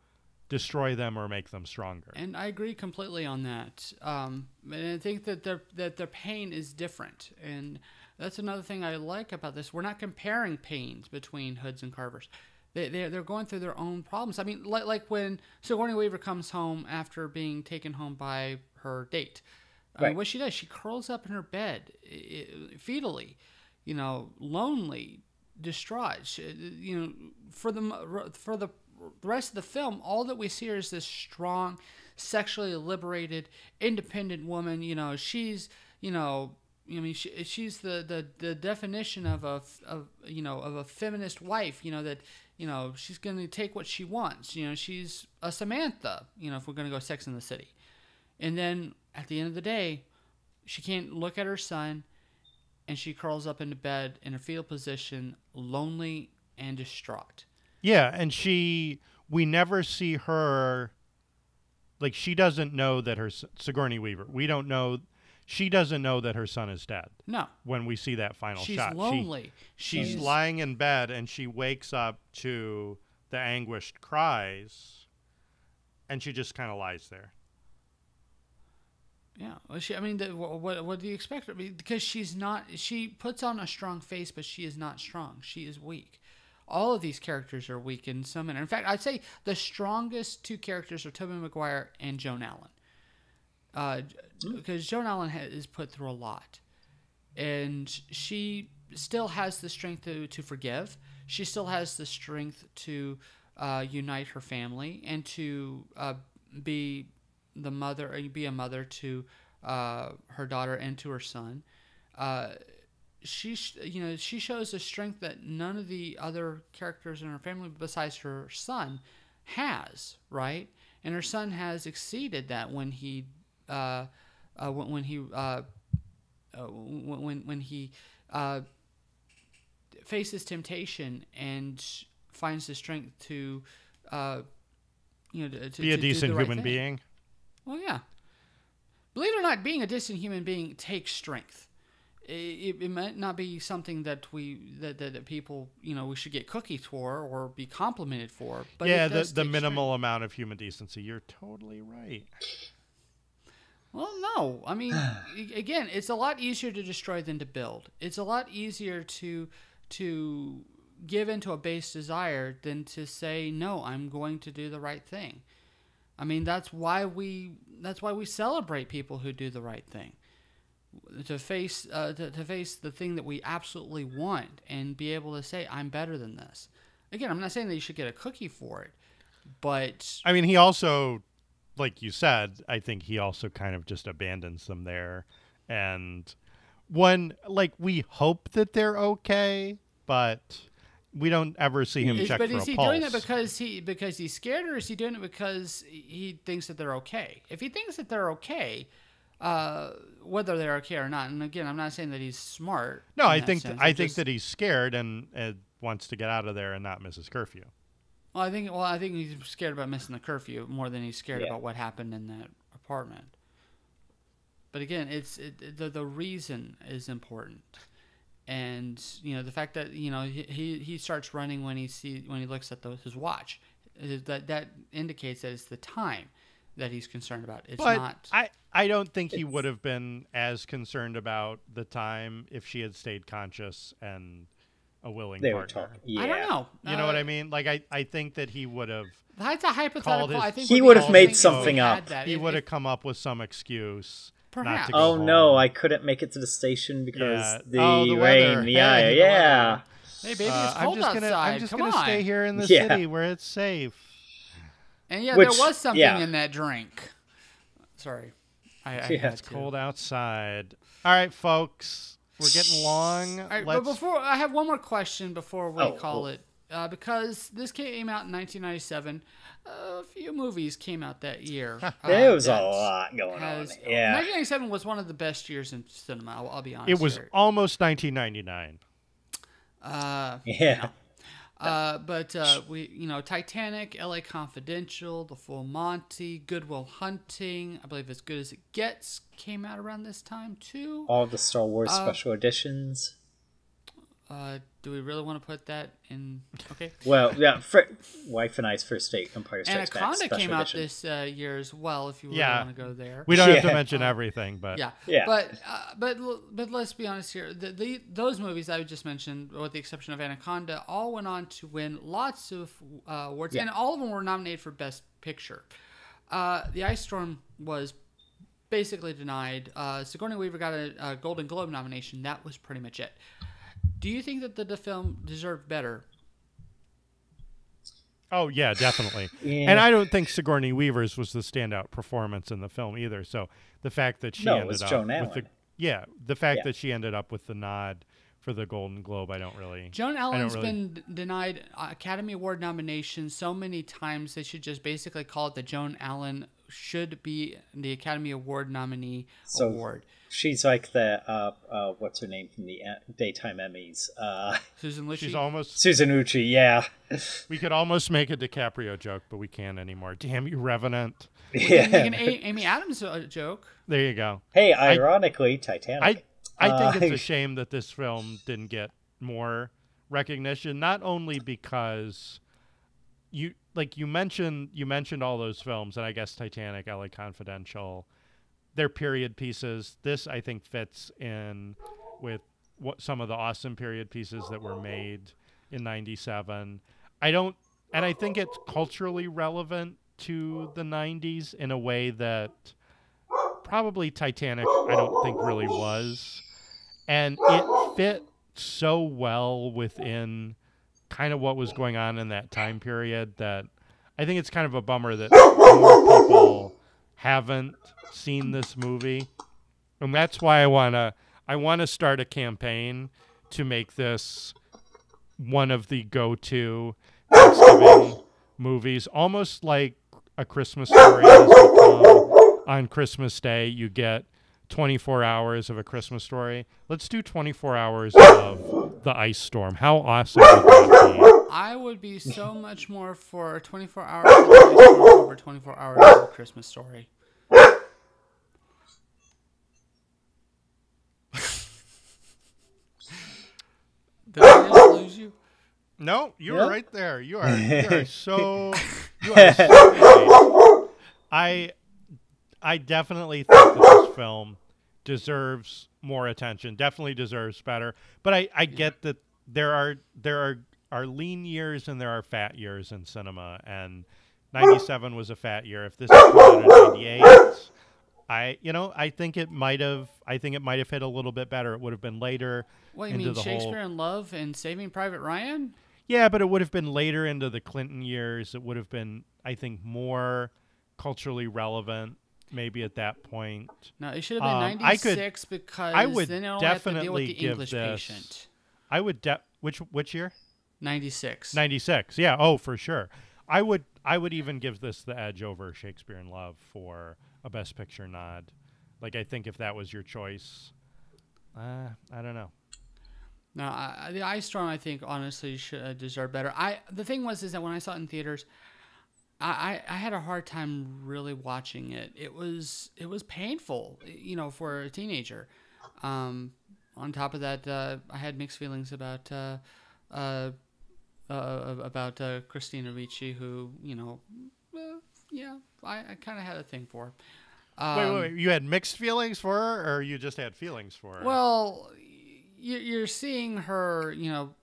destroy them or make them stronger And I agree completely on that. Um, and I think that their that their pain is different, and that's another thing I like about this. We're not comparing pains between Hoods and Carvers. They they're, they're going through their own problems. I mean, like like when Sigourney Weaver comes home after being taken home by her date. I mean, what she does, she curls up in her bed, i- i- fetally, you know, lonely, distraught. She, you know, for the for the rest of the film, all that we see is this strong, sexually liberated, independent woman. You know, she's you know. I mean, she, she's the, the, the definition of a of you know of a feminist wife. You know that you know she's going to take what she wants. You know, she's a Samantha. You know, if we're going to go Sex in the City, and then at the end of the day, she can't look at her son, and she curls up into bed in a fetal position, lonely and distraught. Yeah, and she we never see her like she doesn't know that her Sigourney Weaver. We don't know she doesn't know that her son is dead No, when we see that final she's shot. She- lonely. she's she's lying in bed and she wakes up to the anguished cries and she just kind of lies there. Yeah, well, she. I mean, the, what what do you expect? I mean, because she's not. She puts on a strong face, but she is not strong. She is weak. All of these characters are weak in some manner. In fact, I'd say the strongest two characters are Tobey Maguire and Joan Allen. Uh, because Joan Allen is put through a lot, and she still has the strength to, to forgive. She still has the strength to uh, unite her family and to uh, be the mother, uh, be a mother to uh, her daughter and to her son. She, you know, she shows a strength that none of the other characters in her family, besides her son, has. Right, and her son has exceeded that when he, uh, uh, when, when he, uh, uh, when when when he uh, faces temptation and finds the strength to, uh, you know, to, to Be a to decent right human thing. being. Well, yeah. Believe it or not, being a decent human being takes strength. It, it, might not be something that we that, that, that people you know we should get cookies for or be complimented for. But yeah, the the minimal amount of human decency. You're totally right. Well, no, I mean, again, it's a lot easier to destroy than to build. It's a lot easier to to give into a base desire than to say no. I'm going to do the right thing. I mean, that's why we that's why we celebrate people who do the right thing. To face uh, to, to face the thing that we absolutely want and be able to say I'm better than this. Again, I'm not saying that you should get a cookie for it, but I mean, he also, like you said, I think he also kind of just abandons them there, and when like we hope that they're okay, but we don't ever see him is, check but for is he pulse. doing it because he because he's scared, or is he doing it because he thinks that they're okay? If he thinks that they're okay, uh, whether they're okay or not, and again, I'm not saying that he's smart. no, I think sense, I I'm think just- that he's scared and, and wants to get out of there and not miss his curfew. Well, I think well, I think he's scared about missing the curfew more than he's scared Yeah. about what happened in that apartment. But again, it's it, the the reason is important, and you know the fact that you know he he, he starts running when he see when he looks at the, his watch, that that indicates that it's the time that he's concerned about. It's but not. I I don't think he would have been as concerned about the time if she had stayed conscious and a willing They were talking. Yeah. I don't know. You know what Uh, I mean? Like I, I think that he would have That's a hypothetical. his- I think He would have made something up. he would have come up with some excuse not Perhaps. to go Oh home. no, I couldn't make it to the station because Yeah. the, Oh, the rain. weather. Yeah, Hey, yeah. weather. Hey, baby, Uh, it's I'm cold just outside. gonna I'm just Come gonna on. stay here in the Yeah. city where it's safe. And yeah, Which- there was something yeah. in that drink. Sorry. I, I Yeah. It's to. cold outside. All right, folks, we're getting long. All right, Let's but before I have one more question before we Oh, call oh. it, uh, because this came out in 1997. A few movies came out that year. uh, There was a lot going has- on. Yeah. 1997 was one of the best years in cinema. I'll, I'll be honest. it was here. almost 1999. Uh, Yeah. Uh, but uh, we, you know, Titanic, L.A. Confidential, The Full Monty, Good Will Hunting. I believe As Good as It Gets came out around this time too. All the Star Wars Uh, special editions. Uh, do we really want to put that in? Okay. Well, yeah, fir- wife and I's first date, Empire Strikes Back Anaconda came out edition. this uh, year as well. If you really Yeah. want to go there. We don't have to Yeah. mention everything, but yeah. Yeah. But uh, but but let's be honest here. The, the those movies I just mentioned, with the exception of Anaconda, all went on to win lots of uh, awards, Yeah. and all of them were nominated for Best Picture. Uh, the Ice Storm was basically denied. Uh, Sigourney Weaver got a, a Golden Globe nomination. That was pretty much it. Do you think that the, the film deserved better? Oh yeah, definitely. Yeah. And I don't think Sigourney Weaver's was the standout performance in the film either. So the fact that she No, it ended was up Joan with the yeah, the fact Yeah. that she ended up with the nod for the Golden Globe, I don't really. Joan I don't Allen's really- been denied uh, Academy Award nominations so many times they should just basically call it the Joan Allen should be the Academy Award nominee So- award. She's like the uh, uh, what's her name from the uh, daytime Emmys? Uh, Susan Lucci. She's almost. Susan Uchi. Yeah, We could almost make a DiCaprio joke, but we can't anymore. Damn you, Revenant! Making yeah. an A- Amy Adams uh, joke. There you go. Hey, ironically, Titanic. I I think Uh, it's a shame that this film didn't get more recognition. Not only because you like you mentioned you mentioned all those films, and I guess Titanic, LA Confidential, they're period pieces. This I think fits in with what some of the awesome period pieces that were made in 97. I don't and I think it's culturally relevant to the 90s in a way that probably Titanic I don't think really was. And it fit so well within kind of what was going on in that time period that I think it's kind of a bummer that more people haven't seen this movie. And that's why I want to I want to start a campaign to make this one of the go-to Thanksgiving movies, almost like a Christmas story on Christmas Day. You get 24 hours of a Christmas story. Let's do 24 hours of the ice storm. How awesome would that be? I would be so much more for 24 hours of over 24 hours of a Christmas story. Did I just lose you? No, you Yeah. are right there. You are, you are so you are so. I I definitely think that this film deserves more attention. Definitely deserves better. But I, I get that there are there are are lean years and there are fat years in cinema and 97 was a fat year. If this is in 98, I you know, I think it might have I think it might have hit a little bit better. It would have been later What you into mean, the Shakespeare whole in Love and Saving Private Ryan? Yeah, but it would have been later into the Clinton years. It would have been, I think, more culturally relevant. Maybe at that point, No, it should have been Um, I could- 96 because I would then you don't have to deal definitely with the give English this- patient. I would. De- which which year? 96. Ninety six. Yeah. Oh, for sure. I would. I would even give this the edge over Shakespeare in Love for a Best Picture nod. Like I think if that was your choice, uh, I don't know. No, I, I- the Ice Storm, I think, honestly, should uh, deserve better. I the thing was is that when I saw it in theaters, I, I, had a hard time really watching it. It was it was painful, you know, for a teenager. Um, on top of that, uh, I had mixed feelings about uh, uh, uh, about uh, Christina Ricci, who you know, uh, yeah, I, I kind of had a thing for. Um, wait, wait, wait. You had mixed feelings for her, or you just had feelings for her? Well, you're seeing her, you know,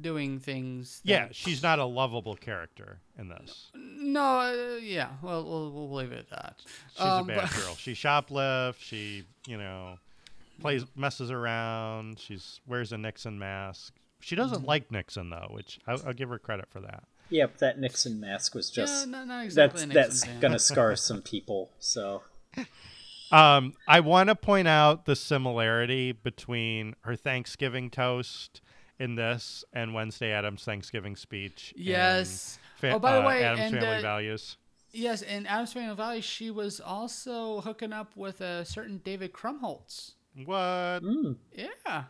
doing things. that- yeah, she's not a lovable character in this. No, uh, yeah. Well, we'll we'll leave it at that. She's Um, a bad but- girl. She shoplifts. She, you know, plays messes around. She's wears a Nixon mask. She doesn't Mm-hmm. like Nixon though, which I'll, I'll give her credit for that. Yep, that Nixon mask was Yeah, just not, not exactly. that's Nixon that's fan. gonna scar some people. So Um, I want to point out the similarity between her Thanksgiving toast in this and Wednesday Addams' Thanksgiving speech. Yes. fa- Oh, by the uh, way, Addams and, Family uh, Values. Yes, in Addams Family Valley, she was also hooking up with a certain David Krumholtz. What? mm, Yeah.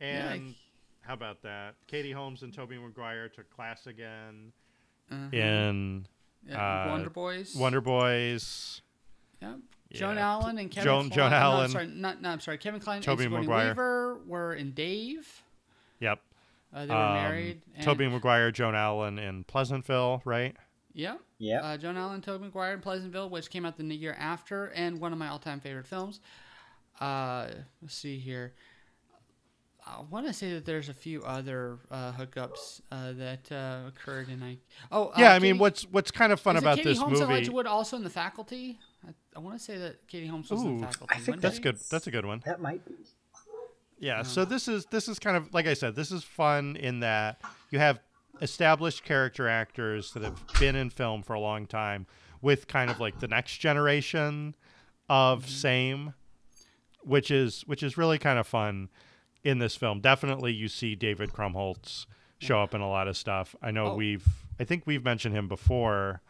And how about that? Katie Holmes and Tobey Maguire took class again Uh-huh. in yeah. uh, Wonder Boys. Wonder Boys. Yep. Joan Yeah. Allen and Kevin. Joan- Kline, Joan no, Allen. sorry, not, no, I'm sorry. Kevin Kline Tobey and Sigourney Maguire. Weaver were in Dave. Yep. Uh, they were Um, married. And, Tobey Maguire, Joan Allen in Pleasantville, right? Yep. yeah, Uh, Joan Allen, Tobey Maguire in Pleasantville, which came out the year after, and one of my all-time favorite films. Uh, let's see here. I want to say that there's a few other uh, hookups uh, that uh, occurred, and I. Oh, uh, yeah, I mean, what's what's kind of fun is it about Katie this Holmes and movie? Elijah Wood also in the faculty. I, I want to say that Katie Holmes was in the faculty. I think That's good. That's a good one. that might be. Yeah. So this is this is kind of like I said. This is fun in that you have established character actors that have been in film for a long time with kind of like the next generation of Mm-hmm. same, which is which is really kind of fun in this film. Definitely, you see David Krumholtz show up in a lot of stuff. I know Oh. we've I think we've mentioned him before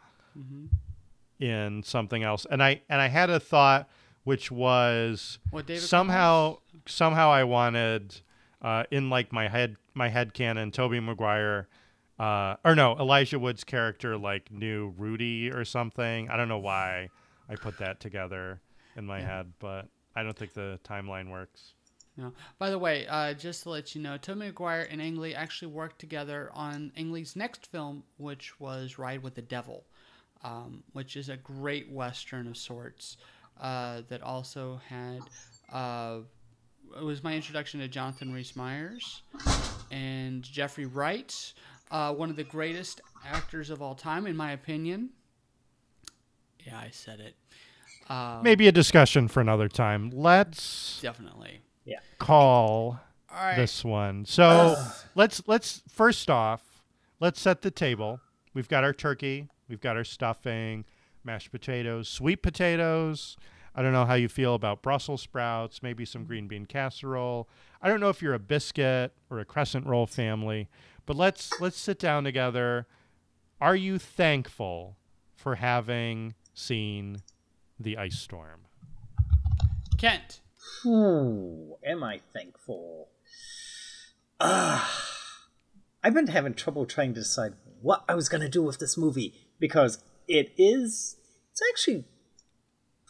in something else, and I and I had a thought which was What somehow somehow I wanted uh, in like my head my head canon Tobey Maguire uh, or no Elijah Wood's character like knew Rudy or something. I don't know why I put that together in my head, but I don't think the timeline works. No. By the way, uh, just to let you know, Tobey Maguire and Ang Lee actually worked together on Ang Lee's next film, which was Ride with the Devil, um, which is a great western of sorts, uh, that also had. Uh, was my introduction to Jonathan Rhys Myers and Jeffrey Wright, uh, one of the greatest actors of all time, in my opinion. Yeah, I said it. Uh, Maybe a discussion for another time. Let's definitely. call All right. this one. So let's let's first off, let's set the table. We've got our turkey, we've got our stuffing, mashed potatoes, sweet potatoes. I don't know how you feel about Brussels sprouts, maybe some green bean casserole. I don't know if you're a biscuit or a crescent roll family, but let's let's sit down together. Are you thankful for having seen the ice storm? Kent. Ooh, am I thankful? Ah, I've been having trouble trying to decide what I was going to do with this movie because it is. It's actually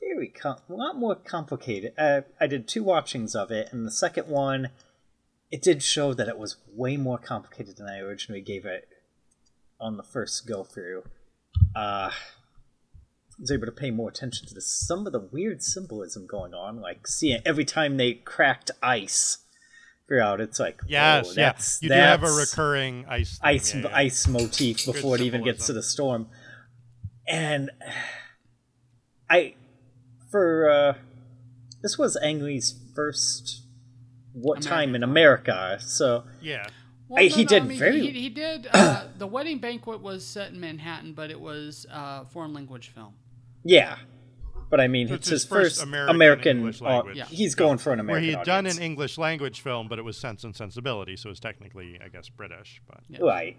very com- a lot more complicated. Uh, I did two watchings of it, and the second one, it did show that it was way more complicated than I originally gave it on the first go through. Uh, I was able to pay more attention to the, some of the weird symbolism going on, like seeing every time they cracked ice throughout. It's like Yes, whoa, yeah. You do have a recurring ice ice Yeah, yeah. ice motif before it even gets to the storm, and I for uh, this was Ang Lee's first what time in America, so Yeah. Well, I- no, he no, did I mean, very- He, he did. Uh, the wedding banquet was set in Manhattan, but it was uh, foreign language film. yeah. But I mean, So it's it's his his first first American American. English uh, language Yeah. He's going for an American. Where American. he had done an English language film, but it was Sense and Sensibility, so it was technically, I guess, British. But Yeah. Right.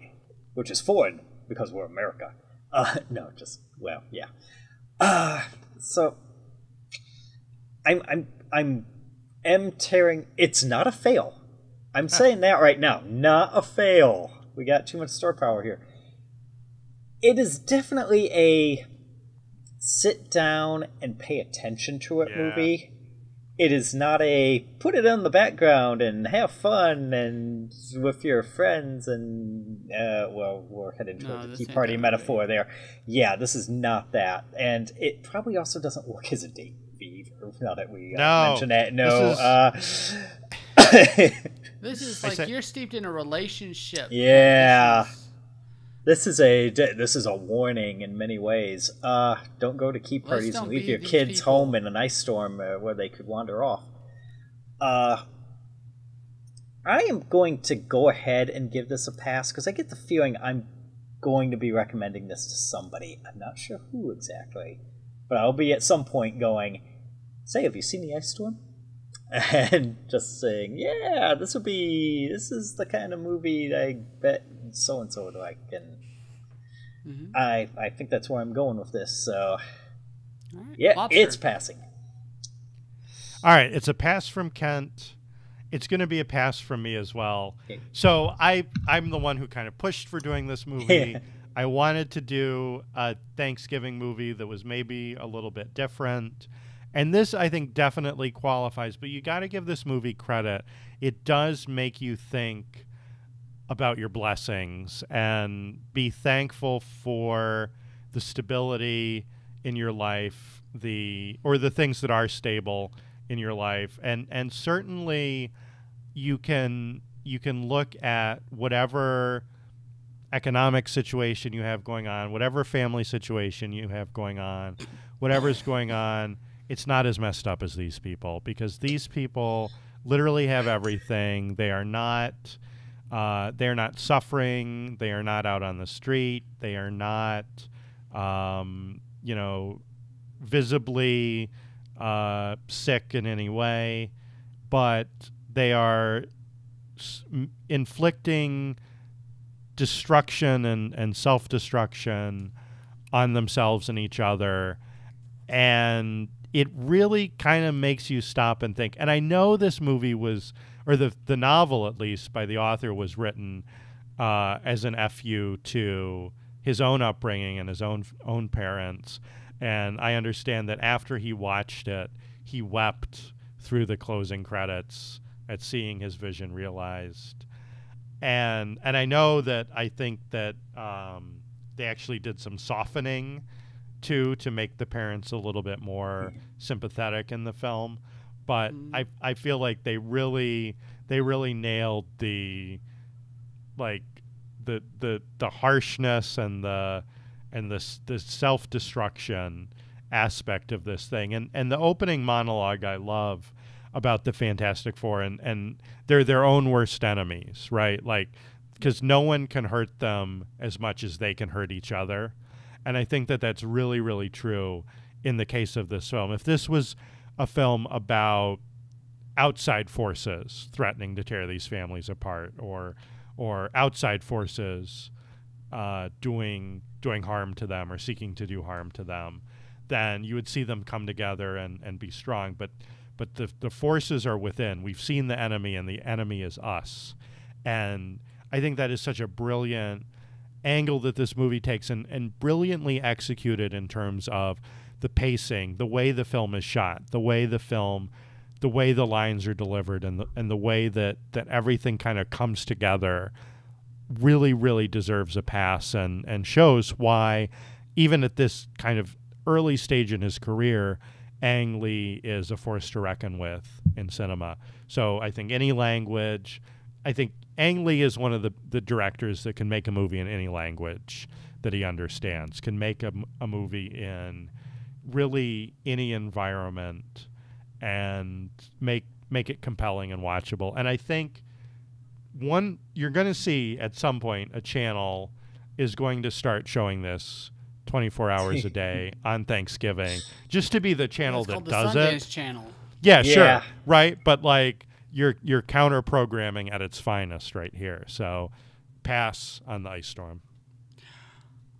Which is foreign because we're America. Uh, no, just well, yeah. Uh, so I'm I'm I'm am tearing. It's not a fail. I'm saying that right now. Not a fail. We got too much star power here. It is definitely a sit down and pay attention to it Yeah. movie. It is not a put it on the background and have fun and with your friends and uh, well we're heading No, the tea party metaphor there. Yeah, this is not that, and it probably also doesn't work as a date either. Now that we uh, No, mention that, no. this is- Uh, This is like said- you're steeped in a relationship. Yeah. This is- This is a this is a warning in many ways. Uh, don't go to key parties and leave your kids people. home in an ice storm uh, where they could wander off. Uh, I am going to go ahead and give this a pass because I get the feeling I'm going to be recommending this to somebody. I'm not sure who exactly, but I'll be at some point going, "Say, have you seen the ice storm?" and just saying, "Yeah, this would be this is the kind of movie I bet so and so would like." And Mhm. I I think that's where I'm going with this. So All right. yeah, Lobster. it's passing. all right, it's a pass from Kent. It's going to be a pass from me as well. Okay. So I I'm the one who kind of pushed for doing this movie. I wanted to do a Thanksgiving movie that was maybe a little bit different. And this I think definitely qualifies, but you got to give this movie credit. It does make you think about your blessings and be thankful for the stability in your life, the or the things that are stable in your life. And and certainly you can you can look at whatever economic situation you have going on, whatever family situation you have going on, whatever's going on, it's not as messed up as these people because these people literally have everything. They are not uh, they're not suffering. They are not out on the street. They are not, um, you know, visibly uh, sick in any way, but they are s- inflicting destruction and, and self destruction on themselves and each other. And it really kind of makes you stop and think. And I know this movie was, or the, the novel at least by the author was written uh, as an FU to his own upbringing and his own own parents. And I understand that after he watched it, he wept through the closing credits at seeing his vision realized and and I know that I think that um, they actually did some softening too to make the parents a little bit more sympathetic in the film. But mm-hmm. I I feel like they really they really nailed the like the the the harshness and the and the the self destruction aspect of this thing. And and the opening monologue I love about the Fantastic Four and and they're their own worst enemies right? Like because no one can hurt them as much as they can hurt each other and I think that that's really really true in the case of this film if this was a film about outside forces threatening to tear these families apart or or outside forces uh, doing doing harm to them or seeking to do harm to them, then you would see them come together and, and be strong. But but the the forces are within. We've seen the enemy, and the enemy is us. And I think that is such a brilliant angle that this movie takes, and, and brilliantly executed in terms of the pacing, the way the film is shot, the way the film the way the lines are delivered and the and the way that that everything kind of comes together really really deserves a pass and and shows why even at this kind of early stage in his career Ang Lee is a force to reckon with in cinema. So I think any language I think Ang Lee is one of the, the directors that can make a movie in any language that he understands, can make a, a movie in really any environment and make make it compelling and watchable. And I think one you're going to see at some point a channel is going to start showing this 24 hours a day on Thanksgiving just to be the channel It's that called the does Sundance it. Channel. Yeah, Yeah. sure. Right, but like you're you're counter programming at its finest right here. So pass on the ice storm.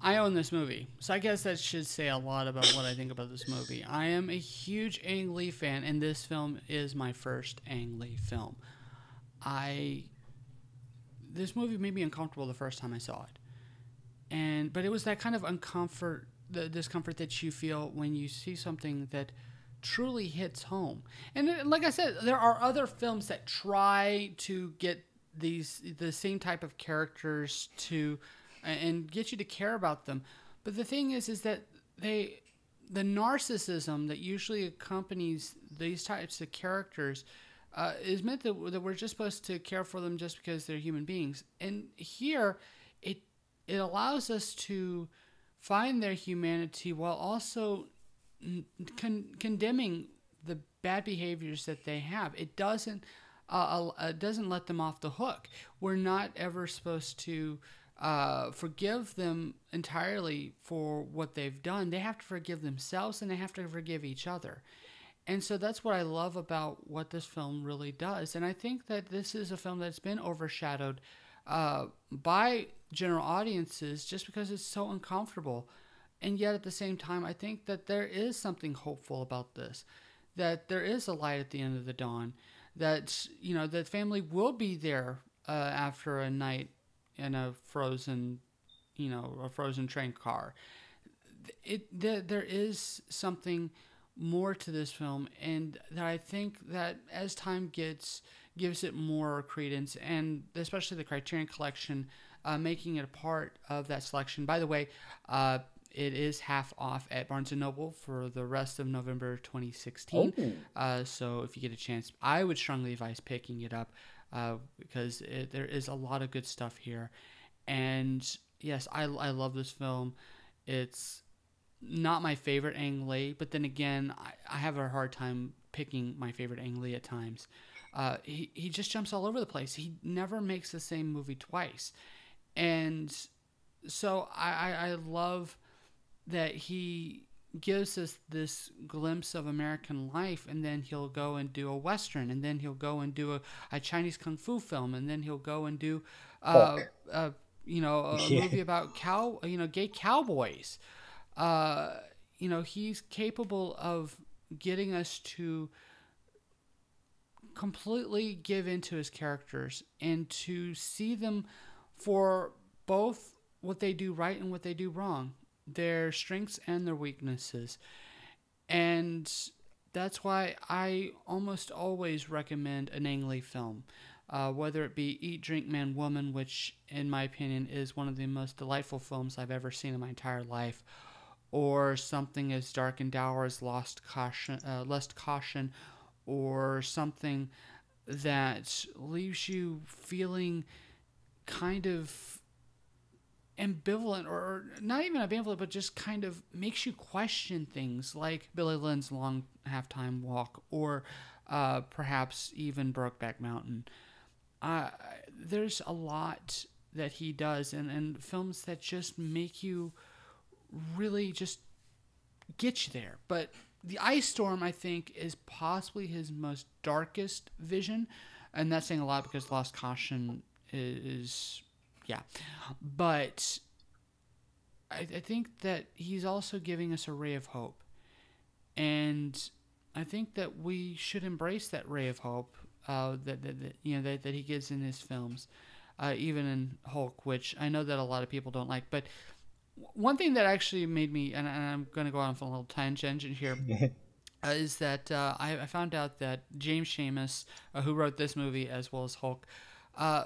I own this movie, so I guess that should say a lot about what I think about this movie. I am a huge Ang Lee fan, and this film is my first Ang Lee film. I this movie made me uncomfortable the first time I saw it, and but it was that kind of uncomfort, the discomfort that you feel when you see something that truly hits home. And like I said, there are other films that try to get these the same type of characters to and get you to care about them. But the thing is is that they the narcissism that usually accompanies these types of characters uh, is meant that, that we're just supposed to care for them just because they're human beings. And here, it it allows us to find their humanity while also con- condemning the bad behaviors that they have. It doesn't uh, uh, doesn't let them off the hook. We're not ever supposed to uh, forgive them entirely for what they've done. They have to forgive themselves and they have to forgive each other. And so that's what I love about what this film really does. And I think that this is a film that's been overshadowed uh, by general audiences just because it's so uncomfortable. And yet at the same time, I think that there is something hopeful about this, that there is a light at the end of the dawn, that, you know, that family will be there uh, after a night in a frozen, you know, a frozen train car. It there, there is something more to this film, and that I think that as time gets gives it more credence, and especially the Criterion Collection, uh, making it a part of that selection. By the way, uh, it is half off at Barnes and Noble for the rest of November 2016. Oh. Uh, so if you get a chance, I would strongly advise picking it up uh, because it, there is a lot of good stuff here. And yes, I, I love this film. It's not my favorite Ang Lee, but then again, I, I have a hard time picking my favorite Ang Lee at times. Uh, he, he just jumps all over the place. He never makes the same movie twice. And so I, I, I love that he gives us this glimpse of American life, and then he'll go and do a western, and then he'll go and do a, a Chinese kung fu film, and then he'll go and do, uh, Fuck. uh, you know, a Yeah. movie about cow, you know, gay cowboys. Uh, you know, he's capable of getting us to completely give into his characters and to see them for both what they do right and what they do wrong, their strengths and their weaknesses. And that's why I almost always recommend an Ang Lee film, uh, whether it be Eat, Drink, Man, Woman, which, in my opinion, is one of the most delightful films I've ever seen in my entire life, or something as dark and dour as Lost Caution, uh, Lust Caution, or something that leaves you feeling kind of ambivalent or, not even ambivalent but just kind of makes you question things like billy lynn's long halftime walk or uh, perhaps even brokeback mountain. Uh, there's a lot that he does and, and films that just make you really just get you there. But the ice storm i think is possibly his most darkest vision and that's saying a lot because lost caution is yeah. But I, I think that he's also giving us a ray of hope. And i think that we should embrace that ray of hope uh, that, that, that you know that, that he gives in his films uh, even in hulk which i know that a lot of people don't like. But one thing that actually made me and, and i'm going to go on for a little tangent here uh, is that uh, I, I, found out that James Schamus, uh, who wrote this movie as well as Hulk, uh,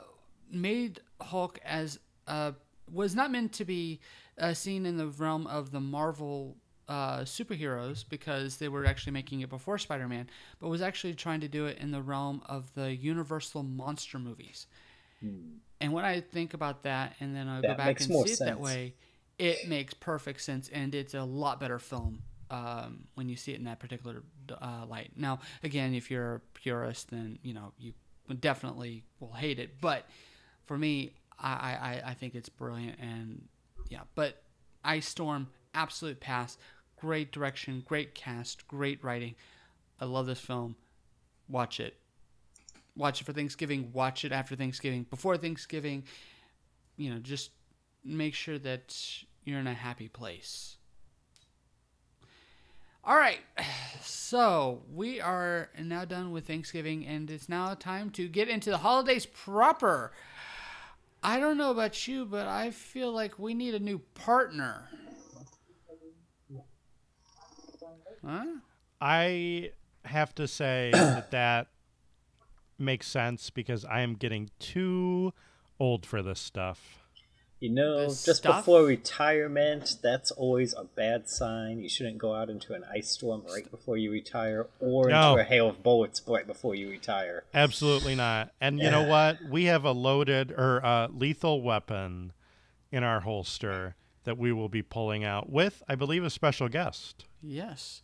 made Hulk as uh, was not meant to be uh, seen in the realm of the Marvel superheroes because they were actually making it before Spider-Man, but was actually trying to do it in the realm of the Universal monster movies. Hmm. And when I think about that, and then I go back and see sense. it that way, it makes perfect sense, and it's a lot better film um, when you see it in that particular uh, light. Now, again, if you're a purist, then you know you definitely will hate it. But for me, I, I, I think it's brilliant, and yeah. But Ice Storm, absolute pass. Great direction, great cast, great writing. I love this film. Watch it. Watch it for Thanksgiving. Watch it after Thanksgiving. Before Thanksgiving, you know, just make sure that you're in a happy place. All right, so we are now done with Thanksgiving, and it's now time to get into the holidays proper. I don't know about you, but I feel like we need a new partner. Huh? I have to say that that makes sense because I am getting too old for this stuff. You know, just stuff? before retirement, that's always a bad sign. You shouldn't go out into an ice storm right before you retire or no. into a hail of bullets right before you retire. Absolutely not. And you know what? We have a loaded or uh, lethal weapon in our holster that we will be pulling out with, I believe, a special guest. Yes.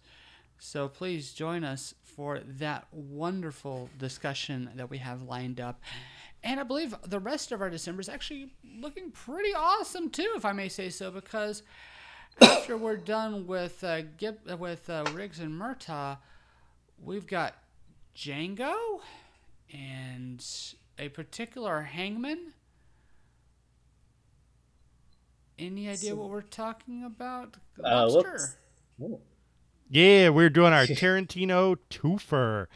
So please join us for that wonderful discussion that we have lined up. And I believe the rest of our December is actually looking pretty awesome too, if I may say so, because after we're done with uh, Gib- uh, with uh, Riggs and Murtaugh, we've got Django and a particular hangman. Any idea so, what we're talking about? Uh, yeah, we're doing our Tarantino twofer.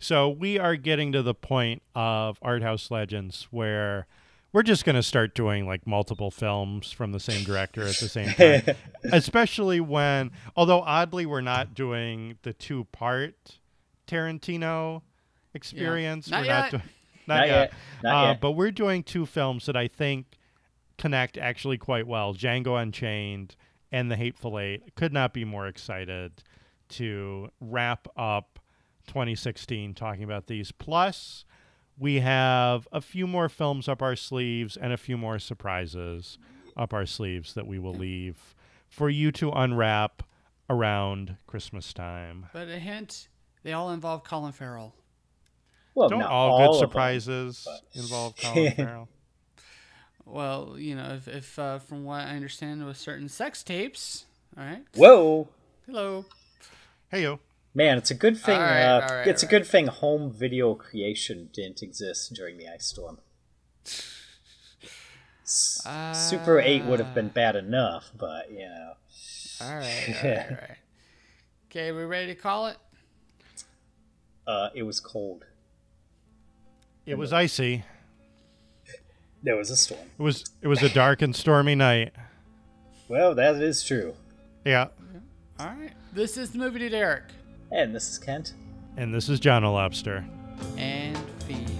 So we are getting to the point of Arthouse Legends where we're just going to start doing like multiple films from the same director at the same time. Especially when, although oddly, we're not doing the two part Tarantino experience. Yeah. Not we're yet. not doing not, not yet. yet. Not uh, yet. But we're doing two films that I think connect actually quite well Django Unchained and The Hateful Eight. Could not be more excited to wrap up 2016 talking about these. Plus, we have a few more films up our sleeves and a few more surprises up our sleeves that we will leave for you to unwrap around Christmas time. But a hint, they all involve Colin Farrell. Well, don't all, all good surprises them, but... involve Colin Farrell? Well, you know, if, if uh, from what I understand, with certain sex tapes. All right. Whoa. Hello. Hey yo. Man, it's a good thing. Right, uh, right, it's right. a good thing home video creation didn't exist during the ice storm. Uh, Super Eight would have been bad enough, but you know. All right, all right, all right. Okay, we ready to call it? Uh, it was cold. It was icy. There was a storm. It was it was a dark and stormy night. Well, that is true. Yeah. All right. This is the MovieDude Eric. And this is Kent. And this is John Lobster. And feed.